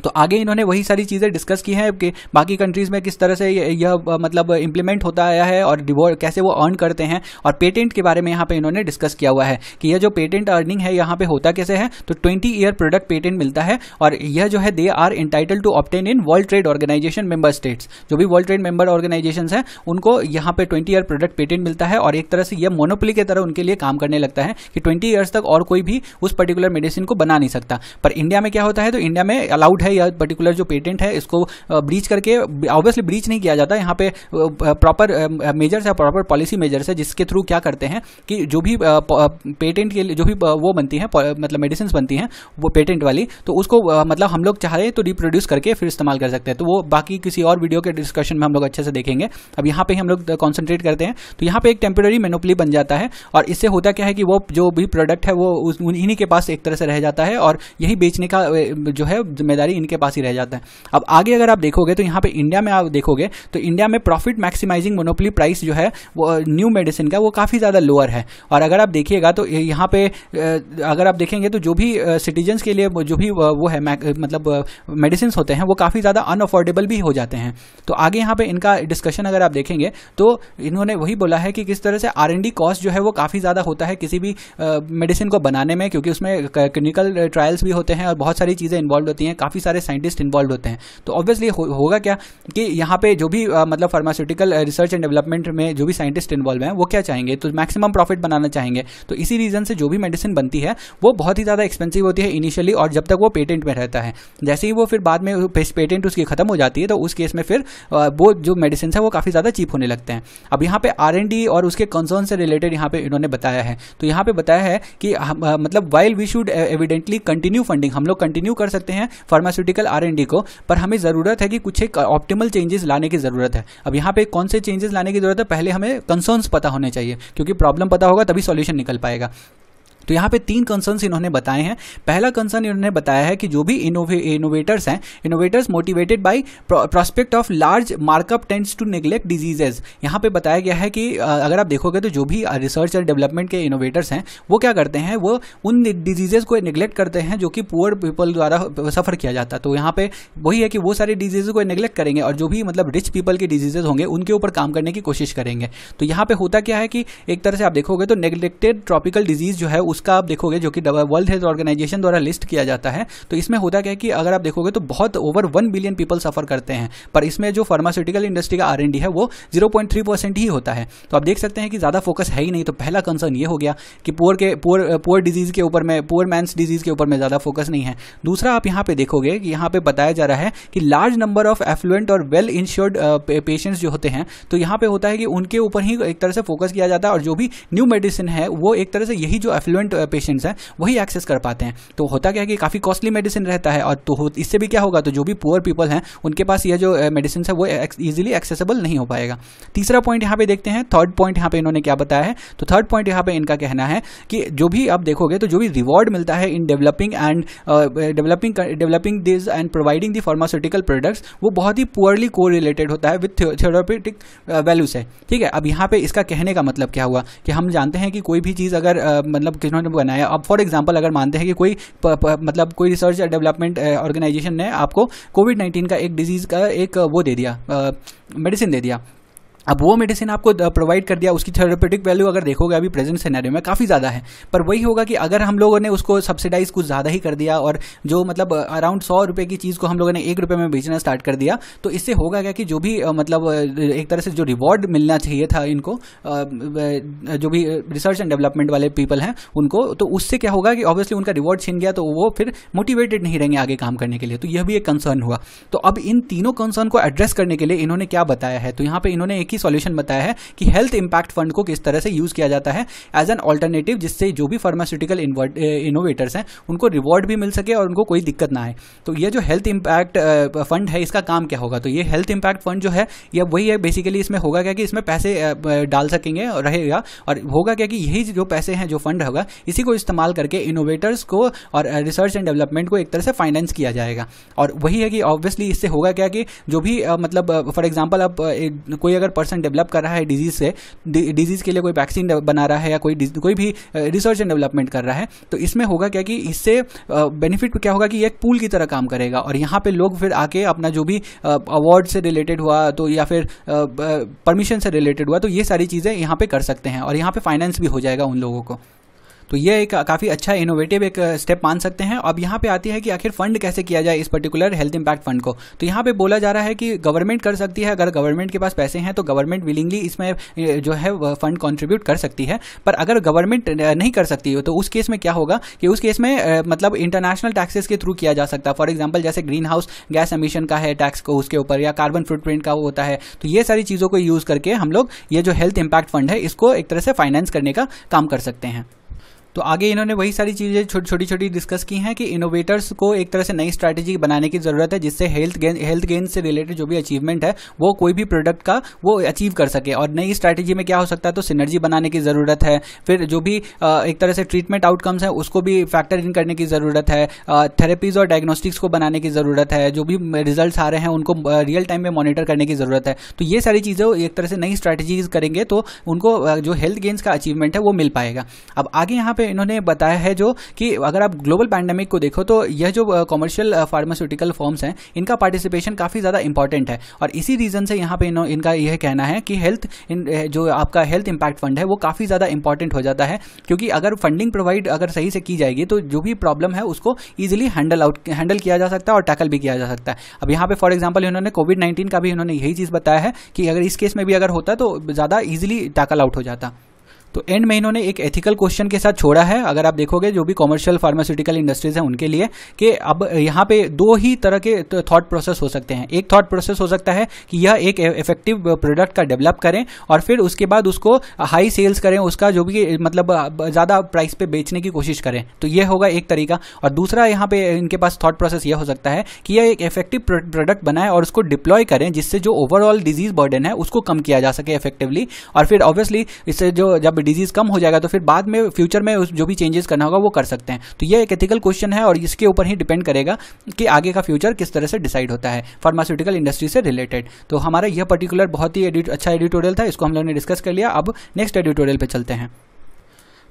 तो आगे इन्होंने वही सारी चीज़ें डिस्कस की हैं कि बाकी कंट्रीज़ में किस तरह से यह मतलब इम्प्लीमेंट होता आया है और रिवॉर्ड कैसे वो अर्न करते हैं और पेटेंट के बारे में यहाँ पे इन्होंने डिस्कस किया हुआ है कि यह जो पेटेंट अर्निंग है, यहाँ पे होता कैसे है? तो ट्वेंटी ईयर प्रोडक्ट पेटेंट मिलता है और यह जो है they are entitled to obtain in world trade organisation member states जो भी वर्ल्ड ट्रेड मेंबर ऑर्गेनाइजेशन है, उनको यहाँ पे ट्वेंटी ईयर प्रोडक्ट पेटेंट मिलता है और एक तरह से यह मोनोपली की तरह उनके लिए काम करने लगता है कि ट्वेंटी ईयर्स तक और कोई भी उस पर्टिकुलर मेडिसिन को बना नहीं सकता। पर इंडिया में क्या होता है? तो इंडिया में अलाउड है यह पर्टिकुलर जो पेटेंट है, इसको ब्रीच करके ऑब्वियसली ब्रीच नहीं किया जाता। यहाँ पे प्रॉपर मेजर्स है प्रॉपर पॉलिसी मेजर्स है, जिसके थ्रू क्या करते हैं कि जो भी पेटेंट के जो भी वो बनती है मतलब मेडिसिन बनती हैं, वो पेटेंट वाली तो उसको मतलब हम लोग चाह रहे तो रिप्रोड्यूस करके फिर इस्तेमाल कर सकते हैं। तो वो बाकी किसी और वीडियो के डिस्कशन में हम लोग अच्छे से देखेंगे। अब यहाँ पे हम लोग कॉन्सेंट्रेट करते हैं। तो यहाँ पे एक टेम्प्रेरी मेनोपली बन जाता है और इससे होता क्या है कि वो जो भी प्रोडक्ट है, वो उन्हीं के पास एक तरह से रह जाता है और यही बेचने का जो है, ज़िम्मेदारी इनके पास ही रह जाता है। अब आगे अगर आप देखोगे तो यहाँ पे इंडिया में आप देखोगे तो इंडिया में प्रॉफिट मैक्सिमाइजिंग मोनोपली प्राइस जो है, वो न्यू मेडिसिन का वो काफ़ी ज़्यादा लोअर है। और अगर आप देखिएगा तो यहाँ पे अगर आप देखेंगे तो जो भी सिटीजन्स के लिए जो भी वो है मतलब मेडिसिन होते हैं, वो काफ़ी ज़्यादा अनअफोर्डेबल भी हो जाते हैं। तो आगे यहाँ पे इनका डिस्कशन अगर आप देखेंगे तो इन्होंने वही बोला है कि किस तरह से आर कॉस्ट जो है, वो काफ़ी ज़्यादा होता है किसी भी मेडिसिन को बनाने में, क्योंकि उसमें क्लिनिकल ट्रायल्स भी होते हैं और बहुत सारी चीज़ें इन्वॉल्व होती हैं, काफ़ी सारे साइंटिस्ट इन्वॉल्व होते हैं। तो ऑब्वियसली हो, होगा क्या कि यहाँ पे जो भी आ, मतलब फार्मास्यूटिकल रिसर्च एंड डेवलपमेंट में जो भी साइंटिस्ट इन्वॉल्व हैं वो क्या चाहेंगे? तो मैक्सिमम प्रॉफिट बनाना चाहेंगे। तो इसी रीजन से जो भी मेडिसिन बनती है वो बहुत ही ज़्यादा एक्सपेंसिव होती है इनिशियली और जब तक वो पेटेंट में रहता है। जैसे ही वो फिर बाद में पेटेंट उसकी खत्म हो जाती है तो उस केस में फिर वो जो मेडिसिन है वो काफ़ी ज़्यादा चीप होने लगते हैं। अब यहाँ पे आर और उसके कंसर्न से रिलेटेड यहाँ पे इन्होंने बताया है। तो यहाँ पे बताया है कि मतलब while we should evidently continue funding हम लोग कंटिन्यू कर सकते हैं फार्मास्यूटिकल आर को, पर हमें ज़रूरत है कि कुछ एक ऑप्टिमल चेंजेस लाने की ज़रूरत है। अब यहाँ पे कौन से चेंजेस लाने की ज़रूरत है? पहले हमें कंसर्न्स पता होने चाहिए, क्योंकि प्रॉब्लम पता होगा तभी सॉल्यूशन निकल पाएगा। तो यहाँ पे तीन कंसर्न्स इन्होंने बताए हैं। पहला कंसर्न इन्होंने बताया है कि जो भी इनोवे इनोवेटर्स हैं innovators motivated by prospect of large markup tends to neglect diseases यहाँ पे बताया गया है कि अगर आप देखोगे तो जो भी रिसर्च और डेवलपमेंट के इनोवेटर्स हैं, वो क्या करते हैं, वो उन डिजीजेज को निगलेक्ट करते हैं जो कि पुअर पीपल द्वारा सफ़र किया जाता है। तो यहाँ पे वही है कि वो सारे डिज़ीज़ को निगलेक्ट करेंगे और जो भी मतलब रिच पीपल के डिजीजेज होंगे, उनके ऊपर काम करने की कोशिश करेंगे। तो यहाँ पे होता क्या है कि एक तरह से आप देखोगे तो नेग्लेक्टेड ट्रॉपिकल डिज़ीज़ जो है उसका आप देखोगे जो कि वर्ल्ड हेल्थ ऑर्गेनाइजेशन द्वारा लिस्ट किया जाता है तो इसमें होता क्या है कि अगर आप देखोगे तो बहुत over one billion people suffer करते हैं, पर इसमें जो फार्मास्यूटिकल इंडस्ट्री का आरएनडी है वो ज़ीरो ही होता है। तो आप देख सकते हैं कि ज़्यादा फोकस है ही नहीं तो पहला कंसर्न ये हो गया कि पुअर के पुअर पुअर डिज़ीज़ के ऊपर में पुअर मैंस डिज़ीज़ के ऊपर में ज़्यादा फोकस नहीं है। दूसरा आप यहाँ पे देखोगे कि यहाँ पे बताया जा रहा है कि लार्ज नंबर ऑफ़ एफ्लुएंट और वेल इंश्योर्ड पेशेंट्स जो होते हैं तो यहाँ पे होता है कि उनके ऊपर ही एक तरह से फोकस किया जाता है, और जो भी न्यू मेडिसिन है, वो एक तरह से यही जो एफ्लुएंट पेशेंट्स हैं, वही एक्सेस कर पाते हैं। तो होता क्या है कि काफ़ी कॉस्टली मेडिसिन रहता है और तो इससे भी क्या होगा तो जो भी पुअर पीपल हैं, उनके पास यह जो मेडिसिन है, वो ईजिली एक्सेसिबल नहीं हो पाएगा। तीसरा पॉइंट यहाँ पे देखते हैं थर्ड पॉइंट यहाँ पे इन्होंने क्या बताया है तो थर्ड पॉइंट यहाँ पे इनका कहना है कि जो भी आप देखोगे तो जो भी रिवॉर्ड मिलता है in developing and developing developing this and providing the pharmaceutical products वो बहुत ही पुअरली को रिलेटेड होता है विथ थेरोपेटिक वैल्यू से। ठीक है, अब यहाँ पे इसका कहने का मतलब क्या हुआ कि हम जानते हैं कि कोई भी चीज़ अगर मतलब किन्होंने बनाया अब फॉर एग्ज़ाम्पल अगर मानते हैं कि कोई प, प, मतलब कोई रिसर्च डेवलपमेंट ऑर्गेनाइजेशन ने आपको कोविड नाइन्टीन का एक डिज़ीज़ का एक वो दे दिया मेडिसिन दे दिया। अब वो मेडिसिन आपको प्रोवाइड कर दिया, उसकी थेरेपेटिक वैल्यू अगर देखोगे अभी प्रेजेंट सिनेरियो में, काफ़ी ज़्यादा है। पर वही होगा कि अगर हम लोगों ने उसको सब्सिडाइज कुछ ज़्यादा ही कर दिया और जो मतलब अराउंड सौ रुपये की चीज़ को हम लोगों ने एक रुपये में बेचना स्टार्ट कर दिया तो इससे होगा क्या कि जो भी मतलब एक तरह से जो रिवॉर्ड मिलना चाहिए था इनको जो भी रिसर्च एंड डेवलपमेंट वाले पीपल हैं उनको तो उससे क्या होगा कि ऑब्वियसली उनका रिवॉर्ड छीन गया तो वो फिर मोटिवेटेड नहीं रहेंगे आगे काम करने के लिए। तो यह भी एक कंसर्न हुआ। तो अब इन तीनों कंसर्न को एड्रेस करने के लिए इन्होंने क्या बताया है? तो यहाँ पर इन्होंने एक ही ही सॉल्यूशन बताया है कि हेल्थ इंपैक्ट फंड को किस तरह से यूज़ किया जाता है एज एन ऑल्टरनेटिव जिससे जो भी फार्मास्यूटिकल इनोवेटर्स हैं, उनको रिवॉर्ड भी मिल सके और उनको कोई दिक्कत ना आए। तो ये जो हेल्थ इंपैक्ट फंड है, इसका काम क्या होगा? तो ये हेल्थ इंपैक्ट फंड जो है, ये वही है बेसिकली इसमें होगा क्या कि इसमें पैसे डाल सकेंगे और रहेगा। और होगा क्या कि यही जो पैसे हैं, जो फंड होगा, इसी को इस्तेमाल करके इनोवेटर्स को और रिसर्च एंड डेवलपमेंट को एक तरह से फाइनेंस किया जाएगा। और वही है कि ऑब्वियसली इससे होगा क्या कि जो भी मतलब फॉर एग्ज़ाम्पल अब कोई अगर पर्सन डेवलप कर रहा है डिज़ीज़ से डिज़ीज़ के लिए कोई वैक्सीन बना रहा है या कोई कोई भी रिसर्च एंड डेवलपमेंट कर रहा है तो इसमें होगा क्या कि इससे बेनिफिट क्या होगा कि एक पूल की तरह काम करेगा और यहाँ पे लोग फिर आके अपना जो भी अवार्ड से रिलेटेड हुआ तो या फिर परमिशन से रिलेटेड हुआ तो ये सारी चीज़ें यहाँ पे कर सकते हैं और यहाँ पे फाइनेंस भी हो जाएगा उन लोगों को। तो ये एक काफ़ी अच्छा इनोवेटिव एक स्टेप मान सकते हैं। अब यहाँ पे आती है कि आखिर फंड कैसे किया जाए इस पर्टिकुलर हेल्थ इंपैक्ट फंड को। तो यहाँ पे बोला जा रहा है कि गवर्नमेंट कर सकती है। अगर गवर्नमेंट के पास पैसे हैं तो गवर्नमेंट विलिंगली इसमें जो है फंड कॉन्ट्रीब्यूट कर सकती है। पर अगर गवर्नमेंट नहीं कर सकती हो तो उस केस में क्या होगा कि उस केस में मतलब इंटरनेशनल टैक्सेस के थ्रू किया जा सकता है। फॉर एग्ज़ाम्पल जैसे ग्रीन हाउस गैस एमिशन का है टैक्स को उसके ऊपर, या कार्बन फुटप्रिंट का होता है। तो ये सारी चीज़ों को यूज़ करके हम लोग ये जो हेल्थ इंपैक्ट फंड है, इसको एक तरह से फाइनेंस करने का काम कर सकते हैं। तो आगे इन्होंने वही सारी चीज़ें छोटी छोटी छोटी डिस्कस की हैं कि इनोवेटर्स को एक तरह से नई स्ट्रैटेजी बनाने की ज़रूरत है, जिससे हेल्थ गेन हेल्थ गेन से रिलेटेड जो भी अचीवमेंट है, वो कोई भी प्रोडक्ट का वो अचीव कर सके। और नई स्ट्रैटेजी में क्या हो सकता है तो सिनर्जी बनाने की ज़रूरत है। फिर जो भी एक तरह से ट्रीटमेंट आउटकम्स है, उसको भी फैक्टर इन करने की ज़रूरत है। थेरेपीज और डायग्नोस्टिक्स को बनाने की ज़रूरत है। जो भी रिज़ल्ट आ रहे हैं, उनको रियल टाइम में मॉनिटर करने की ज़रूरत है। तो ये सारी चीज़ें एक तरह से नई स्ट्रैटेजीज करेंगे तो उनको जो हेल्थ गेन्स का अचीवमेंट है, वो मिल पाएगा। अब आगे यहाँ पे इन्होंने बताया है जो कि अगर आप ग्लोबल पैंडेमिक को देखो तो यह जो कॉमर्शियल फार्मास्यूटिकल फॉर्म्स हैं, इनका पार्टिसिपेशन काफ़ी ज़्यादा इंपॉर्टेंट है। और इसी रीज़न से यहाँ पे इनका यह कहना है कि हेल्थ जो आपका हेल्थ इंपैक्ट फंड है, वो काफ़ी ज़्यादा इंपॉर्टेंट हो जाता है। क्योंकि अगर फंडिंग प्रोवाइड अगर सही से की जाएगी तो जो भी प्रॉब्लम है, उसको ईजिली हैंडल आउट हैंडल किया जा सकता है और टैकल भी किया जा सकता है। अब यहाँ पे फॉर एग्ज़ाम्पल इन्होंने कोविड नाइन्टीन का भी इन्होंने यही चीज़ बताया है कि अगर इस केस में भी अगर होता तो ज़्यादा ईजिली टैकल आउट हो जाता। तो एंड में इन्होंने एक एथिकल क्वेश्चन के साथ छोड़ा है, अगर आप देखोगे जो भी कॉमर्शियल फार्मास्यूटिकल इंडस्ट्रीज़ हैं उनके लिए, कि अब यहाँ पे दो ही तरह के थॉट प्रोसेस हो सकते हैं। एक थॉट प्रोसेस हो सकता है कि यह एक इफ़ेक्टिव प्रोडक्ट का डेवलप करें और फिर उसके बाद उसको हाई सेल्स करें, उसका जो भी मतलब ज़्यादा प्राइस पे बेचने की कोशिश करें। तो यह होगा एक तरीका। और दूसरा यहाँ पे इनके पास थॉट प्रोसेस यह हो सकता है कि यह एक इफ़ेक्टिव प्रोडक्ट बनाए और उसको डिप्लॉय करें, जिससे जो ओवरऑल डिज़ीज़ बर्डन है, उसको कम किया जा सके इफेक्टिवली और फिर ऑब्वियसली इससे जो जब डिज़ीज़ कम हो जाएगा तो फिर बाद में फ्यूचर में जो भी चेंजेस करना होगा, वो कर सकते हैं। तो ये एक एथिकल क्वेश्चन है और इसके ऊपर ही डिपेंड करेगा कि आगे का फ्यूचर किस तरह से डिसाइड होता है फार्मास्यूटिकल इंडस्ट्री से रिलेटेड तो हमारा यह पर्टिकुलर बहुत ही अच्छा एडिटोरियल था, इसको हम लोग ने डिस्कस कर लिया। अब नेक्स्ट एडिटोरियल पर चलते हैं।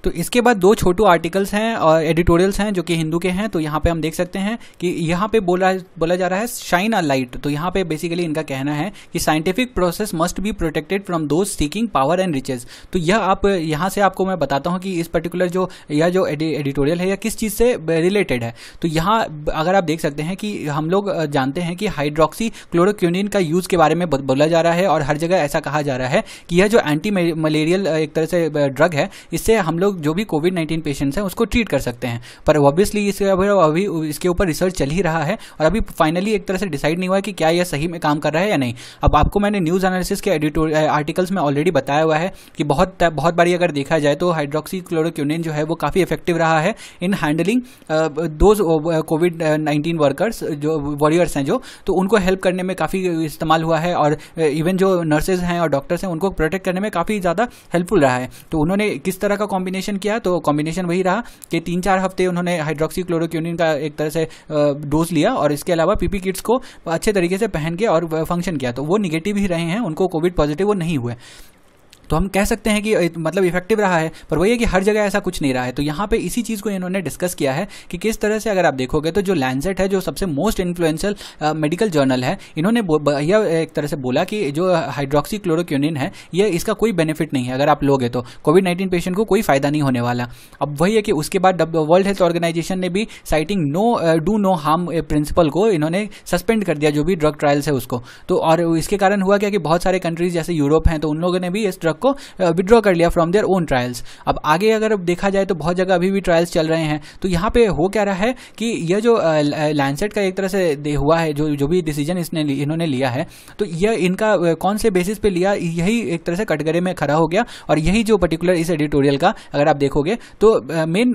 तो इसके बाद दो छोटू आर्टिकल्स हैं और एडिटोरियल्स हैं जो कि हिंदू के हैं तो यहाँ पे हम देख सकते हैं कि यहाँ पे बोला बोला जा रहा है शाइन अ लाइट तो यहाँ पे बेसिकली इनका कहना है कि scientific process must be protected from those seeking power and riches तो यह आप, यहाँ से आपको मैं बताता हूँ कि इस पर्टिकुलर जो, यह जो एडिटोरियल है, यह किस चीज़ से रिलेटेड है। तो यहाँ अगर आप देख सकते हैं कि हम लोग जानते हैं कि हाइड्रोक्सी क्लोरोक्यूनिन का यूज़ के बारे में बोला जा रहा है और हर जगह ऐसा कहा जा रहा है कि यह जो एंटी मलेरियल एक तरह से ड्रग है, इससे हम लोग जो भी कोविड नाइन्टीन पेशेंट्स हैं, उसको ट्रीट कर सकते हैं। पर ऑब्वियसली इसके अभी इसके ऊपर रिसर्च चल ही रहा है और अभी फाइनली एक तरह से डिसाइड नहीं हुआ कि क्या यह सही में काम कर रहा है या नहीं। अब आपको मैंने न्यूज़ एनालिसिस के एडिटोर आर्टिकल्स में ऑलरेडी बताया हुआ है कि बहुत बहुत बारी अगर देखा जाए तो हाइड्रोक्सी क्लोरोक्यूनिन जो है वो काफ़ी इफ़ेक्टिव रहा है in handling those COVID nineteen workers जो वॉरियर्स हैं जो तो उनको हेल्प करने में काफ़ी इस्तेमाल हुआ है और इवन जो नर्सेज हैं और डॉक्टर्स हैं, उनको प्रोटेक्ट करने में काफ़ी ज़्यादा हेल्पफुल रहा है। तो उन्होंने किस तरह का कॉम्बिनेशन किया तो कॉम्बिनेशन वही रहा कि तीन चार हफ़्ते उन्होंने हाइड्रोक्सी का एक तरह से डोज लिया और इसके अलावा पीपी किट्स को अच्छे तरीके से पहन के और फ़ंक्शन किया। तो वो निगेटिव ही रहे हैं, उनको कोविड पॉजिटिव वो नहीं हुए। तो हम कह सकते हैं कि मतलब इफ़ेक्टिव रहा है, पर वही है कि हर जगह ऐसा कुछ नहीं रहा है। तो यहाँ पे इसी चीज़ को इन्होंने डिस्कस किया है कि किस तरह से अगर आप देखोगे तो जो लैंडसेट है, जो सबसे मोस्ट इन्फ्लुएंशियल मेडिकल जर्नल है, इन्होंने यह एक तरह से बोला कि जो हाइड्रोक्सी क्लोरोक्यूनिन है ये इसका कोई बेनिफिट नहीं है, अगर आप लोगे तो। कोविड नाइन्टीन पेशेंट को कोई फ़ायदा नहीं होने वाला। अब वही है कि उसके बाद वर्ल्ड हेल्थ ऑर्गेनाइजेशन ने भी citing no do no harm principle को इन्होंने सस्पेंड कर दिया, जो भी ड्रग ट्रायल्स है उसको। तो और इसके कारण हुआ क्या कि बहुत सारे कंट्रीज़ जैसे यूरोप हैं तो उन लोगों ने भी इस ड्रग तक को विड्रॉ कर लिया फ्रॉम देयर ओन ट्रायल्स अब आगे अगर देखा जाए तो बहुत जगह अभी भी ट्रायल्स चल रहे हैं। तो यहाँ पे हो क्या रहा है कि यह जो लैंडसेट का एक तरह से हुआ है, जो जो भी डिसीज़न इसने इन्होंने लिया है तो यह इनका कौन से बेसिस पे लिया, यही एक तरह से कटघरे में खड़ा हो गया। और यही जो पर्टिकुलर इस एडिटोरियल का, अगर आप देखोगे तो मेन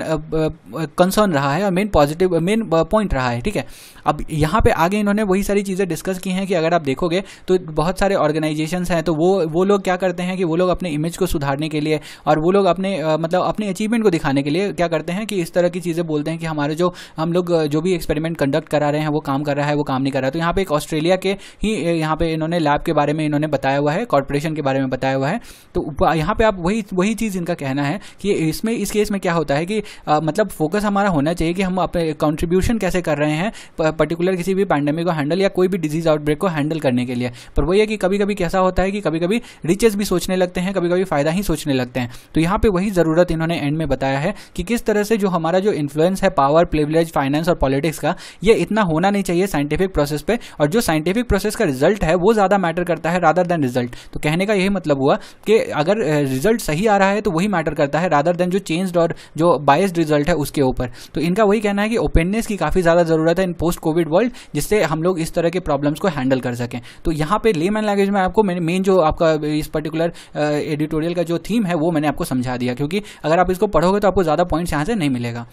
कंसर्न रहा है और मेन पॉजिटिव मेन पॉइंट रहा है, ठीक है? अब यहाँ पे आगे इन्होंने वही सारी चीज़ें डिस्कस की हैं कि अगर आप देखोगे तो बहुत सारे ऑर्गेनाइजेशंस हैं तो वो वो लोग क्या करते हैं कि वो लोग अपने इमेज को सुधारने के लिए और वो लोग अपने मतलब अपने अचीवमेंट को दिखाने के लिए क्या करते हैं कि इस तरह की चीज़ें बोलते हैं कि हमारे जो, हम लोग जो भी एक्सपेरिमेंट कंडक्ट करा रहे हैं, वो काम कर रहा है, वो काम नहीं कर रहा है। तो यहाँ पे एक ऑस्ट्रेलिया के ही यहाँ पे इन्होंने लैब के बारे में इन्होंने बताया हुआ है कॉरपोरेशन के बारे में बताया हुआ है। तो यहाँ पे आप वही वही चीज़ इनका कहना है कि इसमें, इस केस में क्या होता है कि मतलब फोकस हमारा होना चाहिए कि हम अपने कॉन्ट्रीब्यूशन कैसे कर रहे हैं पर्टिकुलर किसी भी पैंडेमिक को हैंडल या कोई भी डिज़ीज़ आउटब्रेक को हैंडल करने के लिए। पर वो ये कि कभी कभी कैसा होता है कि कभी कभी रिचेस भी सोचने लगते हैं। कभी कभी फ़ायदा ही सोचने लगते हैं। तो यहाँ पे वही ज़रूरत इन्होंने एंड में बताया है कि किस तरह से जो हमारा जो इन्फ्लुएंस है पावर प्रिविलेज फाइनेंस और पॉलिटिक्स का, ये इतना होना नहीं चाहिए साइंटिफिक प्रोसेस पे और जो साइंटिफिक प्रोसेस का रिज़ल्ट है, वो ज़्यादा मैटर करता है रादर देन रिज़ल्ट तो कहने का यही मतलब हुआ कि अगर रिज़ल्ट सही आ रहा है तो वही मैटर करता है रादर देन जो चेंज और जो बायस्ड रिज़ल्ट है, उसके ऊपर। तो इनका वही कहना है कि ओपननेस की काफ़ी ज़्यादा ज़रूरत है इन पोस्ट कोविड वर्ल्ड जिससे हम लोग इस तरह के प्रॉब्लम्स को हैंडल कर सकें। तो यहाँ पे लेमैन लैंग्वेज में आपको मेन जो आपका इस पर्टिकुलर एडिटोरियल का जो थीम है, वो मैंने आपको समझा दिया, क्योंकि अगर आप इसको पढ़ोगे तो आपको ज़्यादा पॉइंट्स यहाँ से नहीं मिलेगा।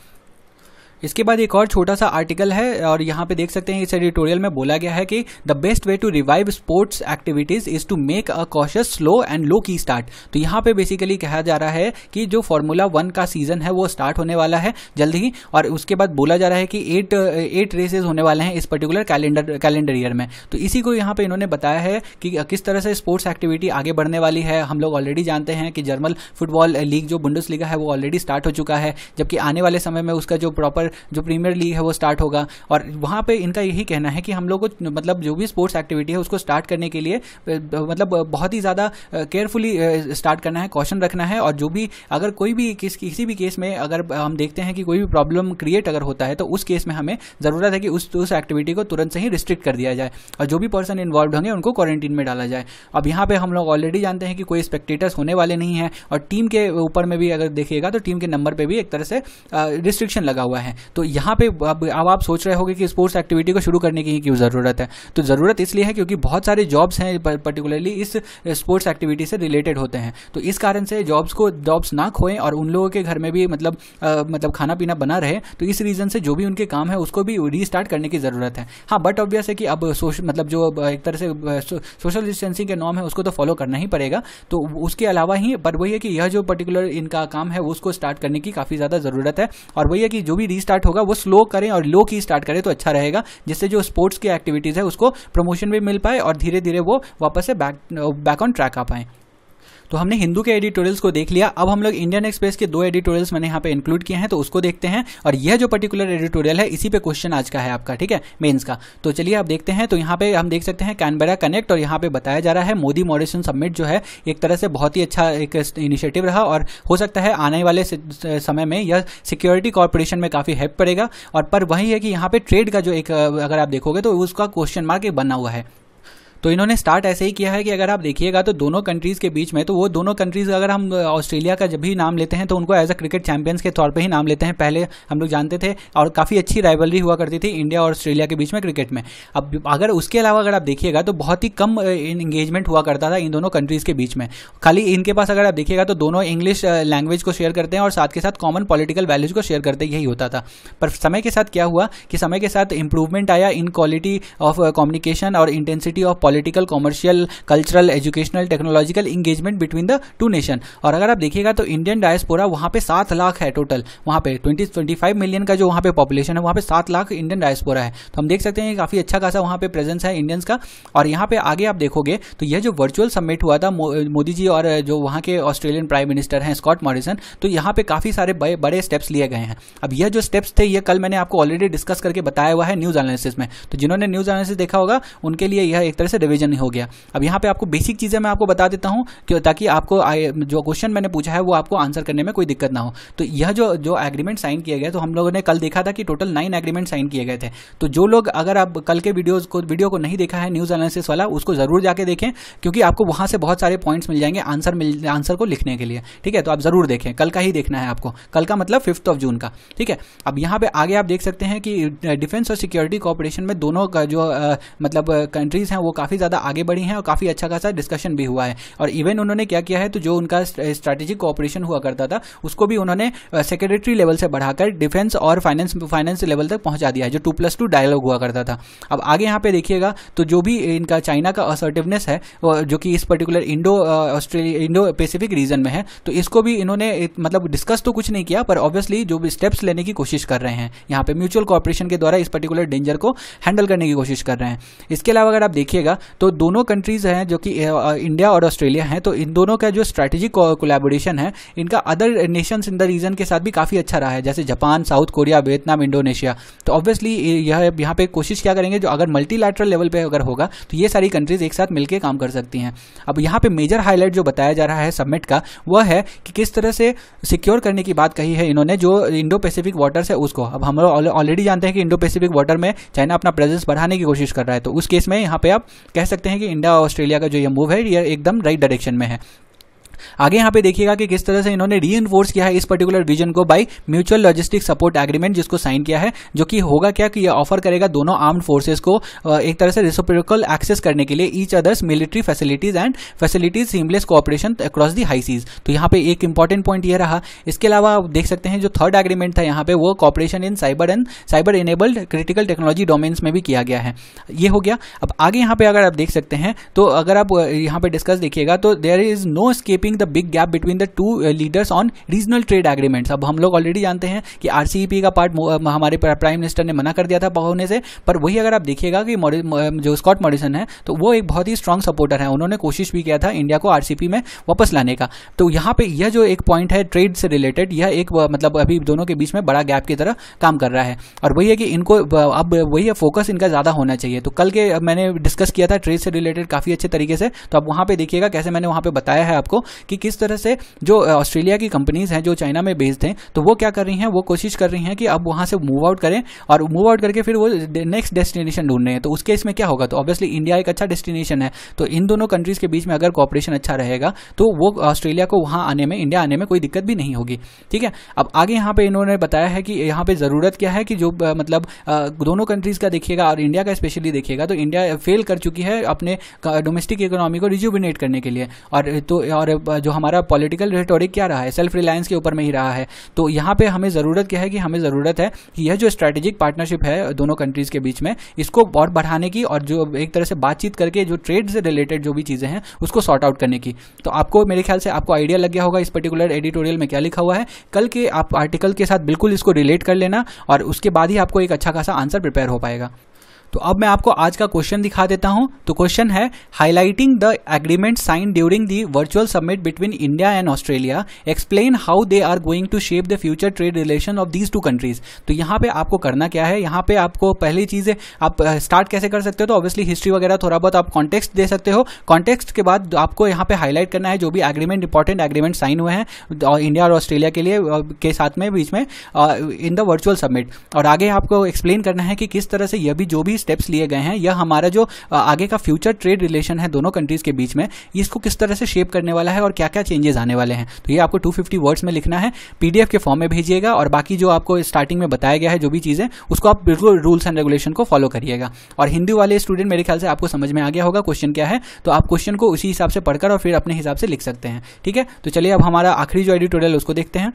इसके बाद एक और छोटा सा आर्टिकल है, और यहाँ पे देख सकते हैं, इस एडिटोरियल में बोला गया है कि the best way to revive sports activities is to make a cautious slow and low key start तो यहाँ पे बेसिकली कहा जा रहा है कि जो फॉर्मूला वन का सीज़न है, वो स्टार्ट होने वाला है जल्द ही, और उसके बाद बोला जा रहा है कि एट एट रेसेज होने वाले हैं इस पर्टिकुलर कैलेंडर कैलेंडर ईयर में। तो इसी को यहाँ पे इन्होंने बताया है कि किस तरह से स्पोर्ट्स एक्टिविटी आगे बढ़ने वाली है। हम लोग ऑलरेडी जानते हैं कि जर्मन फुटबॉल लीग जो बुंडस लीगा है, वो ऑलरेडी स्टार्ट हो चुका है, जबकि आने वाले समय में उसका जो प्रॉपर जो प्रीमियर लीग है, वो स्टार्ट होगा। और वहाँ पे इनका यही कहना है कि हम लोग को मतलब जो भी स्पोर्ट्स एक्टिविटी है, उसको स्टार्ट करने के लिए मतलब बहुत ही ज़्यादा केयरफुली स्टार्ट करना है कॉशन रखना है। और जो भी, अगर कोई भी किस, किसी भी केस में अगर हम देखते हैं कि कोई भी प्रॉब्लम क्रिएट अगर होता है तो उस केस में हमें ज़रूरत है कि उस उस एक्टिविटी को तुरंत से ही रिस्ट्रिक्ट कर दिया जाए। और जो भी पर्सन इन्वॉल्व होंगे, उनको क्वारंटीन में डाला जाए। अब यहाँ पे हम लोग ऑलरेडी जानते हैं कि कोई स्पेक्टेटर्स होने वाले नहीं है, और टीम के ऊपर में भी अगर देखिएगा तो टीम के नंबर पर भी एक तरह से रिस्ट्रिक्शन लगा हुआ है। तो यहाँ पे अब अब आप सोच रहे होगे कि स्पोर्ट्स एक्टिविटी को शुरू करने की क्यों ज़रूरत है? तो ज़रूरत इसलिए है क्योंकि बहुत सारे जॉब्स हैं पर्टिकुलरली इस स्पोर्ट्स एक्टिविटी से रिलेटेड होते हैं। तो इस कारण से जॉब्स को जॉब्स ना खोएँ और उन लोगों के घर में भी मतलब आ, मतलब खाना पीना बना रहे तो इस रीज़न से जो भी उनके काम है उसको भी रीस्टार्ट करने की ज़रूरत है। हाँ बट ऑब्वियस है कि अब सोश मतलब जो एक तरह से सोशल डिस्टेंसिंग के नॉर्म है उसको तो फॉलो करना ही पड़ेगा। तो उसके अलावा ही पर वही है कि यह जो पर्टिकुलर इनका काम है उसको स्टार्ट करने की काफ़ी ज़्यादा ज़रूरत है। और वही है कि जो भी रीस्टार्ट होगा, वो स्लो करें और लो की स्टार्ट करें तो अच्छा रहेगा, जिससे जो स्पोर्ट्स की एक्टिविटीज़ है, उसको प्रमोशन भी मिल पाए और धीरे धीरे वो वापस से बैक बैक ऑन ट्रैक आ पाए। तो हमने हिंदू के एडिटोरियल्स को देख लिया। अब हम लोग इंडियन एक्सप्रेस के दो एडिटोरियल्स मैंने यहाँ पे इंक्लूड किए हैं तो उसको देखते हैं। और यह जो पर्टिकुलर एडिटोरियल है, इसी पे क्वेश्चन आज का है आपका, ठीक है? मेन्स का। तो चलिए आप देखते हैं तो यहाँ पे हम देख सकते हैं कैनबेरा कनेक्ट और यहाँ पे बताया जा रहा है मोदी मॉरिसन समिट जो है, एक तरह से बहुत ही अच्छा एक इनिशिएटिव रहा और हो सकता है आने वाले समय में यह सिक्योरिटी कॉरपोरेशन में काफ़ी हेल्प पड़ेगा और पर वही है कि यहाँ पे ट्रेड का जो एक, अगर आप देखोगे तो उसका क्वेश्चन मार्क बना हुआ है। तो इन्होंने स्टार्ट ऐसे ही किया है कि अगर आप देखिएगा तो दोनों कंट्रीज़ के बीच में तो वो दोनों कंट्रीज़ अगर हम ऑस्ट्रेलिया का जब भी नाम लेते हैं तो उनको एज अ क्रिकेट चैंपियंस के तौर पर ही नाम लेते हैं। पहले हम लोग जानते थे और काफ़ी अच्छी राइवलरी हुआ करती थी इंडिया और ऑस्ट्रेलिया के बीच में क्रिकेट में। अब अगर उसके अलावा अगर आप देखिएगा तो बहुत ही कम इंगेजमेंट हुआ करता था इन दोनों कंट्रीज़ के बीच में। खाली इनके पास अगर आप देखिएगा तो दोनों इंग्लिश लैंग्वेज को शेयर करते हैं और साथ के साथ कॉमन पॉलिटिकल वैल्यूज़ को शेयर करते, यही होता था। पर समय के साथ क्या हुआ कि समय के साथ इंप्रूवमेंट आया इन क्वालिटी ऑफ़ कम्युनिकेशन और intensity of political commercial cultural educational technological engagement between the two nation और अगर आप देखिएगा तो इंडियन डायस्पोरा वहाँ पे सात लाख है टोटल वहाँ पे ट्वेंटी ट्वेंटी फाइव मिलियन का जो वहाँ पे पॉपुलेशन है, वहाँ पे सात लाख इंडियन डायस्पोरा है। तो हम देख सकते हैं काफ़ी अच्छा खासा वहाँ पे प्रेजेंस है इंडियंस का। और यहाँ पे आगे आप देखोगे तो यह जो वर्चुअल समिट हुआ था मोदी जी और जो वहाँ के ऑस्ट्रेलियन प्राइम मिनिस्टर हैं स्कॉट मॉरिसन तो यहाँ पे काफ़ी सारे बड़े बड़े स्टेप्स लिए गए हैं। अब यह जो स्टेप्स थे ये कल मैंने आपको ऑलरेडी डिस्कस करके बताया हुआ है न्यूज़ एनालिसिस में। तो जिन्होंने न्यूज़ एनालिसिस देखा होगा, उनके लिए यह एक तरह से से डिवीज़न हो गया। अब यहाँ पे आपको बेसिक चीज़ें मैं आपको बता देता हूँ कि ताकि आपको जो क्वेश्चन मैंने पूछा है वो आपको आंसर करने में कोई दिक्कत ना हो। तो यह जो जो एग्रीमेंट साइन किया गया तो हम लोगों ने कल देखा था कि टोटल नाइन एग्रीमेंट साइन किए गए थे। तो जो लोग अगर आप कल के वीडियोज़ को वीडियो को नहीं देखा है न्यूज़ एनालिसिस वाला उसको ज़रूर जाके देखें क्योंकि आपको वहाँ से बहुत सारे पॉइंट्स मिल जाएँगे आंसर मिल आंसर को लिखने के लिए। ठीक है? तो आप ज़रूर देखें। कल का ही देखना है आपको। कल का मतलब फिफ्थ ऑफ़ जून का। ठीक है? अब यहाँ पे आगे आप देख सकते हैं कि डिफेंस और सिक्योरिटी कॉपरेशन में दोनों का जो आ, मतलब कंट्रीज़ हैं वो काफ़ी ज़्यादा आगे बढ़ी हैं और काफ़ी अच्छा खासा डिस्कशन भी हुआ है। और इवन उन्होंने क्या किया है तो जो उनका स्ट्रैटेजिक कॉपरेशन हुआ करता था, उसको भी उन्होंने सेक्रेटरी लेवल से बढ़ाकर डिफेंस और फाइनेंस फाइनेंस लेवल तक पहुँचा दिया है, जो टू प्लस टू डायलॉग हुआ करता था। अब आगे यहाँ पे देखिएगा तो जो भी इनका चाइना का असर्टिवनेस है जो कि इस particular Indo Australia Indo Pacific region में है तो इसको भी इन्होंने मतलब डिस्कस तो कुछ नहीं किया, पर ऑब्वियसली जो भी स्टेप्स लेने की कोशिश कर रहे हैं, यहाँ पे म्यूचुअल कॉपरेशन के द्वारा इस पर्टिकुलर डेंजर को हैंडल करने की कोशिश कर रहे हैं। इसके अलावा अगर आप देखिएगा तो दोनों कंट्रीज़ हैं जो कि इंडिया और ऑस्ट्रेलिया हैं तो इन दोनों का जो स्ट्रैटेजिक कोलेबोरेशन है, इनका other nations in the region के साथ भी काफ़ी अच्छा रहा है, जैसे Japan South Korea Vietnam Indonesia तो ऑब्वियसली यह यहाँ पे कोशिश क्या करेंगे, जो अगर मल्टीलैटरल लेवल पे अगर होगा तो ये सारी कंट्रीज़ एक साथ मिलकर काम कर सकती हैं। अब यहाँ पे मेजर हाईलाइट जो बताया जा रहा है सबमिट का, वह है कि किस तरह से सिक्योर करने की बात कही है इन्होंने, जो इंडो पैसिफिक वाटर्स है उसको। अब हम लोग ऑलरेडी जानते हैं कि इंडो पैसिफिक वाटर में चाइना अपना प्रेजेंस बढ़ाने की कोशिश कर रहा है तो उस केस में यहाँ पे आप कह सकते हैं कि इंडिया और ऑस्ट्रेलिया का जो ये मूव है, ये एकदम राइट डायरेक्शन में है। आगे यहाँ पे देखिएगा कि किस तरह से इन्होंने री किया है इस पर्टिकुलर विजन को by mutual logistic support agreement जिसको साइन किया है, जो कि होगा क्या कि ये ऑफ़र करेगा दोनों आर्म्ड फोर्सेस को एक तरह से रिसोप्रिकल एक्सेस करने के लिए each other's military facilities and facilities seamless cooperation across the high seas तो यहाँ पे एक इंपॉर्टेंट पॉइंट ये रहा। इसके अलावा आप देख सकते हैं जो थर्ड एग्रीमेंट था यहाँ पे, वो cooperation in cyber and cyber enabled critical technology domains में भी किया गया है। ये हो गया। अब आगे यहाँ पे अगर आप देख सकते हैं तो अगर आप यहाँ पे डिस्कस देखिएगा तो there is no escaping the big gap between the two leaders on regional trade agreements अब हम लोग ऑलरेडी जानते हैं कि आरसीईपी का पार्ट हमारे प्राइम मिनिस्टर ने मना कर दिया था होने से। पर वही अगर आप देखिएगा कि जो स्कॉट मॉडिसन है तो वो एक बहुत ही स्ट्रॉन्ग सपोर्टर है। उन्होंने कोशिश भी किया था इंडिया को आरसीपी में वापस लाने का। तो यहाँ पे यह जो एक पॉइंट है ट्रेड से रिलेटेड यह एक मतलब अभी दोनों के बीच में बड़ा गैप की तरह काम कर रहा है। और वही है कि इनको अब वही है फोकस इनका ज़्यादा होना चाहिए। तो कल के मैंने डिस्कस किया था ट्रेड से रिलेटेड काफ़ी अच्छे तरीके से। तो अब वहाँ पर देखिएगा कैसे मैंने वहाँ पर बताया है आपको कि किस तरह से जो ऑस्ट्रेलिया की कंपनीज़ हैं जो चाइना में बेस्ड हैं तो वो क्या कर रही हैं, वो कोशिश कर रही हैं कि अब वहाँ से मूव आउट करें और मूव आउट करके फिर वो नेक्स्ट डेस्टिनेशन ढूंढ रहे हैं। तो उसके इसमें क्या होगा? तो ऑब्वियसली इंडिया एक अच्छा डेस्टिनेशन है। तो इन दोनों कंट्रीज़ के बीच में अगर कॉपरेशन अच्छा रहेगा तो वो ऑस्ट्रेलिया को वहाँ आने में इंडिया आने में कोई दिक्कत भी नहीं होगी। ठीक है? अब आगे यहाँ पे इन्होंने बताया है कि यहाँ पे ज़रूरत क्या है कि जो मतलब दोनों कंट्रीज़ का देखिएगा और इंडिया का स्पेशली देखिएगा तो इंडिया फेल कर चुकी है अपने डोमेस्टिक इकोनॉमी को रिज्यूबिनेट करने के लिए। और तो और जो हमारा पॉलिटिकल रेटोरिक क्या रहा है? सेल्फ रिलायंस के ऊपर में ही रहा है। तो यहाँ पे हमें ज़रूरत क्या है कि हमें ज़रूरत है कि यह जो स्ट्रैटेजिक पार्टनरशिप है दोनों कंट्रीज़ के बीच में, इसको और बढ़ाने की और जो एक तरह से बातचीत करके जो ट्रेड से रिलेटेड जो भी चीज़ें हैं, उसको सॉर्ट आउट करने की। तो आपको मेरे ख्याल से आपको आइडिया लग गया होगा इस पर्टिकुलर एडिटोरियल में क्या लिखा हुआ है। कल के आप आर्टिकल के साथ बिल्कुल इसको रिलेट कर लेना और उसके बाद ही आपको एक अच्छा खासा आंसर प्रिपेयर हो पाएगा। तो अब मैं आपको आज का क्वेश्चन दिखा देता हूँ। तो क्वेश्चन है highlighting the agreement sign during the virtual summit between India and Australia explain how they are going to shape the future trade relation of these two countries तो यहाँ पे आपको करना क्या है? यहाँ पे आपको पहली चीज़ आप स्टार्ट कैसे कर सकते हो? तो ऑब्वियसली हिस्ट्री वगैरह थोड़ा बहुत आप कॉन्टेक्स्ट दे सकते हो। कॉन्टेक्स्ट के बाद आपको यहाँ पे हाईलाइट करना है जो भी एग्रीमेंट इंपॉर्टेंट एग्रीमेंट साइन हुए हैं इंडिया और ऑस्ट्रेलिया के लिए के साथ में, बीच में इन द वर्चुअल समिट और आगे आपको एक्सप्लेन करना है कि किस तरह से यह भी जो भी स्टेप्स लिए गए हैं। यह हमारा जो आगे का फ्यूचर ट्रेड रिलेशन है दोनों कंट्रीज़ के बीच में, इसको किस तरह से शेप करने वाला है और क्या क्या चेंजेस आने वाले हैं। तो ये आपको 250 वर्ड्स में लिखना है। पीडीएफ के फॉर्म में भेजिएगा और बाकी जो आपको स्टार्टिंग में बताया गया है, जो भी चीज़ें, उसको आप बिल्कुल रूल्स एंड रेगुलेशन को फॉलो करिएगा। और हिंदी वाले स्टूडेंट मेरे ख्याल से आपको समझ में आ गया होगा क्वेश्चन क्या है। तो आप क्वेश्चन को उसी हिसाब से पढ़कर और फिर अपने हिसाब से लिख सकते हैं। ठीक है? तो चलिए अब हमारा आखिरी जो एडिटोरियल उसको देखते हैं।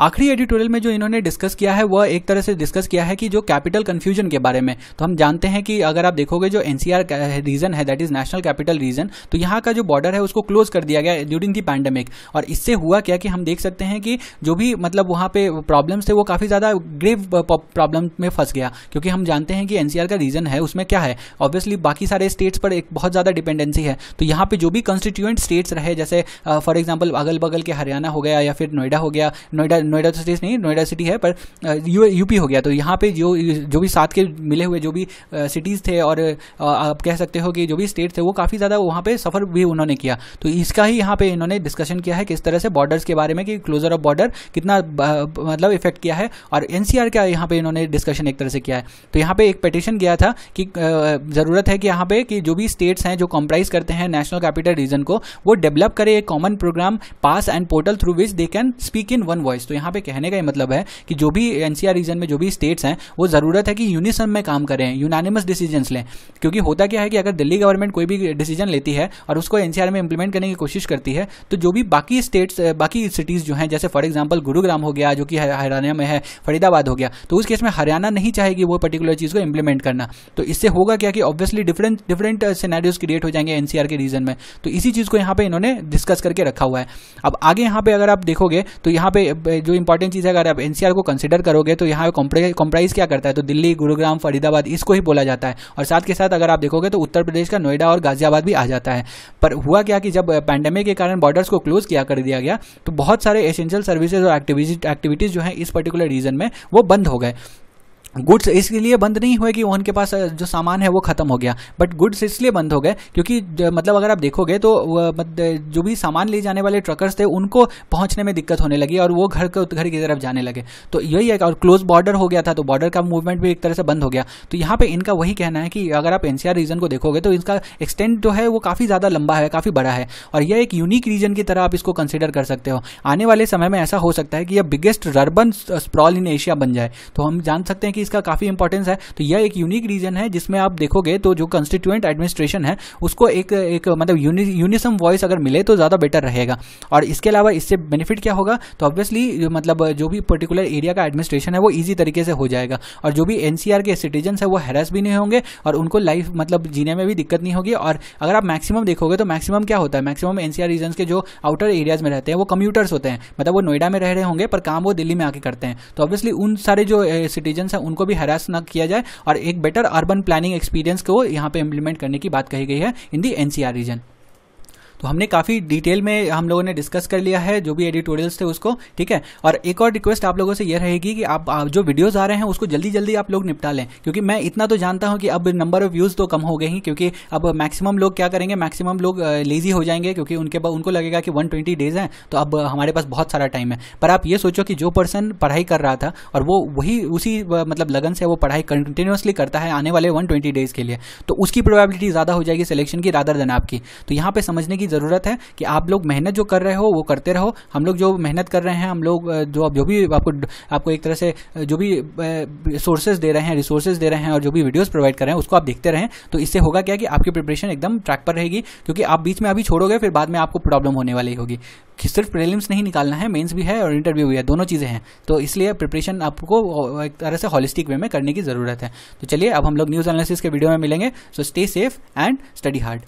आखिरी एडिटोरियल में जो इन्होंने डिस्कस किया है, वह एक तरह से डिस्कस किया है कि जो कैपिटल कंफ्यूजन के बारे में तो हम जानते हैं कि अगर आप देखोगे जो एनसीआर रीजन है that is national capital region तो यहाँ का जो बॉर्डर है, उसको क्लोज कर दिया गया ड्यूरिंग दी पैंडेमिक और इससे हुआ क्या कि हम देख सकते हैं कि जो भी मतलब वहाँ पे प्रॉब्लम्स थे, वो काफ़ी ज़्यादा ग्रेव प्रॉब्लम में फंस गया, क्योंकि हम जानते हैं कि एनसीआर का रीजन है, उसमें क्या है? ऑब्वियसली बाकी सारे स्टेट्स पर एक बहुत ज़्यादा डिपेंडेंसी है। तो यहाँ पे जो भी कंस्टिट्यूएंट स्टेट्स रहे, जैसे फॉर एग्ज़ाम्पल अगल बगल के हरियाणा हो गया या फिर नोएडा हो गया, नोएडा नोएडा तो नहीं, नोएडा सिटी है, पर यू, यूपी हो गया। तो यहाँ पे जो जो भी साथ के मिले हुए जो भी सिटीज़ थे और आप कह सकते हो कि जो भी स्टेट थे, वो काफ़ी ज़्यादा वहाँ पे सफ़र भी उन्होंने किया। तो इसका ही यहाँ पे इन्होंने डिस्कशन किया है किस तरह से बॉर्डर्स के बारे में कि क्लोजर ऑफ़ बॉर्डर कितना मतलब इफ़ेक्ट किया है, और एनसीआर का यहाँ पे इन्होंने डिस्कशन एक तरह से किया है। तो यहाँ पे एक पटिशन गया था कि ज़रूरत है कि यहाँ पे कि जो भी स्टेट्स हैं जो कॉम्प्राइज करते हैं नेशनल कैपिटल रीजन को, वो डेवलप करे एक common programme pass and portal through which they can speak in one voice तो यहाँ पे कहने का मतलब है कि जो भी एनसीआर रीजन में जो भी स्टेट्स हैं, वो ज़रूरत है कि यूनिसन में काम करें यूनानिमस डिसीज़न लें। क्योंकि होता क्या है कि अगर दिल्ली गवर्नमेंट कोई भी डिसीज़न लेती है और उसको एनसीआर में इंप्लीमेंट करने की कोशिश करती है तो जो भी बाकी स्टेट्स बाकी सिटीज़ जो हैं, जैसे फॉर एग्ज़ाम्पल गुरुग्राम हो गया, जो कि हरियाणा में है, फरीदाबाद हो गया तो उस केस में हरियाणा नहीं चाहेगी वो पर्टिकुलर चीज़ को इंप्लीमेंट करना। तो इससे होगा क्या कि obviously different different scenarios create हो जाएँगे एनसीआर के रीजन में। तो इसी चीज़ को यहाँ पे इन्होंने डिस्कस करके रखा हुआ है। अब आगे यहाँ पे अगर आप देखोगे तो यहाँ पे जो इंपॉर्टेंट चीज़ है, अगर आप एनसीआर को कंसिडर करोगे तो यहाँ कॉम्प्राइज क्या करता है? तो दिल्ली, गुरुग्राम, फरीदाबाद, इसको ही बोला जाता है। और साथ के साथ अगर आप देखोगे तो उत्तर प्रदेश का नोएडा और गाजियाबाद भी आ जाता है। पर हुआ क्या कि जब पैंडेमिक के कारण बॉर्डर्स को क्लोज किया, कर दिया गया तो बहुत सारे एसेंशियल सर्विसेज़ और एक्टिविटीज़ जो है, इस पर्टिकुलर रीजन में, वो बंद हो गए। गुड्स इसलिए बंद नहीं हुए कि उनके पास जो सामान है वो खत्म हो गया। बट गुड्स इसलिए बंद हो गए क्योंकि मतलब अगर आप देखोगे तो जो भी सामान ले जाने वाले ट्रकर्स थे, उनको पहुँचने में दिक्कत होने लगी और वो घर को, घर की तरफ़ जाने लगे। तो यही है और क्लोज बॉर्डर हो गया था तो बॉर्डर का मूवमेंट भी एक तरह से बंद हो गया। तो यहाँ पे इनका वही कहना है कि अगर आप एनसीआर रीजन को देखोगे तो इसका एक्सटेंट जो है वो काफ़ी ज़्यादा लंबा है, काफ़ी बड़ा है। और यह एक यूनिक रीजन की तरह आप इसको कंसिडर कर सकते हो। आने वाले समय में ऐसा हो सकता है कि यह biggest rurban sprawl in Asia बन जाए। तो हम जान सकते हैं कि इसका काफ़ी इंपॉर्टेंस है। तो यह एक यूनिक रीजन है जिसमें आप देखोगे तो जो कंस्टिट्यूएंट एडमिनिस्ट्रेशन है, उसको एक एक मतलब यूनिसम वॉइस अगर मिले तो ज़्यादा बेटर रहेगा। और इसके अलावा इससे बेनिफिट क्या होगा? तो ऑब्वियसली मतलब जो भी पर्टिकुलर एरिया का एडमिनिस्ट्रेशन है, वो ईजी तरीके से हो जाएगा। और जो भी एनसीआर के सिटीजन है, वो हैरेस भी नहीं होंगे और उनको लाइफ मतलब जीने में भी दिक्कत नहीं होगी। और अगर आप मैक्सिमम देखोगे तो मैक्सिमम क्या होता है? मैक्सिमम एनसीआर रीजन के जो आउटर एरियाज़ में रहते हैं, वो कम्यूटर्स होते हैं। मतलब वो नोएडा में रह रहे होंगे, पर काम वो दिल्ली में आके करते हैं। तो ऑब्वियसली उन सारे जो सिटीजन हैं उनको भी हरास ना किया जाए और एक बेटर अर्बन प्लानिंग एक्सपीरियंस को यहाँ पे इम्प्लीमेंट करने की बात कही गई है इन दी एनसीआर रीजन तो हमने काफ़ी डिटेल में हम लोगों ने डिस्कस कर लिया है जो भी एडिटोरियल्स थे उसको ठीक है? और एक और रिक्वेस्ट आप लोगों से यह रहेगी कि आप, आप जो वीडियोज़ आ रहे हैं उसको जल्दी जल्दी आप लोग निपटा लें। क्योंकि मैं इतना तो जानता हूँ कि अब नंबर ऑफ़ व्यूज़ तो कम हो गए ही क्योंकि अब मैक्सिमम लोग क्या करेंगे? मैक्सिमम लोग लेजी हो जाएँगे क्योंकि उनके उनको लगेगा कि वन डेज़ हैं तो अब हमारे पास बहुत सारा टाइम है। पर आप ये सोचो कि जो पर्सन पढ़ाई कर रहा था और वो वही उसी मतलब लगन से वो पढ़ाई कंटिन्यूसली करता है आने वाले वन डेज़ के लिए तो उसकी प्रोबेबिलिटी ज़्यादा हो जाएगी सिलेक्शन की रादर देन आपकी। तो यहाँ पर समझने की ज़रूरत है कि आप लोग मेहनत जो कर रहे हो, वो करते रहो। हम लोग जो मेहनत कर रहे हैं, हम लोग जो जो भी आपको आपको एक तरह से जो भी सोर्सेज दे रहे हैं रिसोर्सेज दे रहे हैं और जो भी वीडियोज़ प्रोवाइड कर रहे हैं, उसको आप देखते रहें। तो इससे होगा क्या कि आपकी प्रिपरेशन एकदम ट्रैक पर रहेगी, क्योंकि आप बीच में अभी छोड़ोगे, फिर बाद में आपको प्रॉब्लम होने वाली होगी। सिर्फ़ प्रीलिम्स नहीं निकालना है मेंस भी है और इंटरव्यू भी है, दोनों चीज़ें हैं। तो इसलिए प्रिपरेशन आपको एक तरह से हॉलिस्टिक वे में करने की ज़रूरत है। तो चलिए, अब हम लोग न्यूज़ एनालिसिस के वीडियो में मिलेंगे। So stay safe and study hard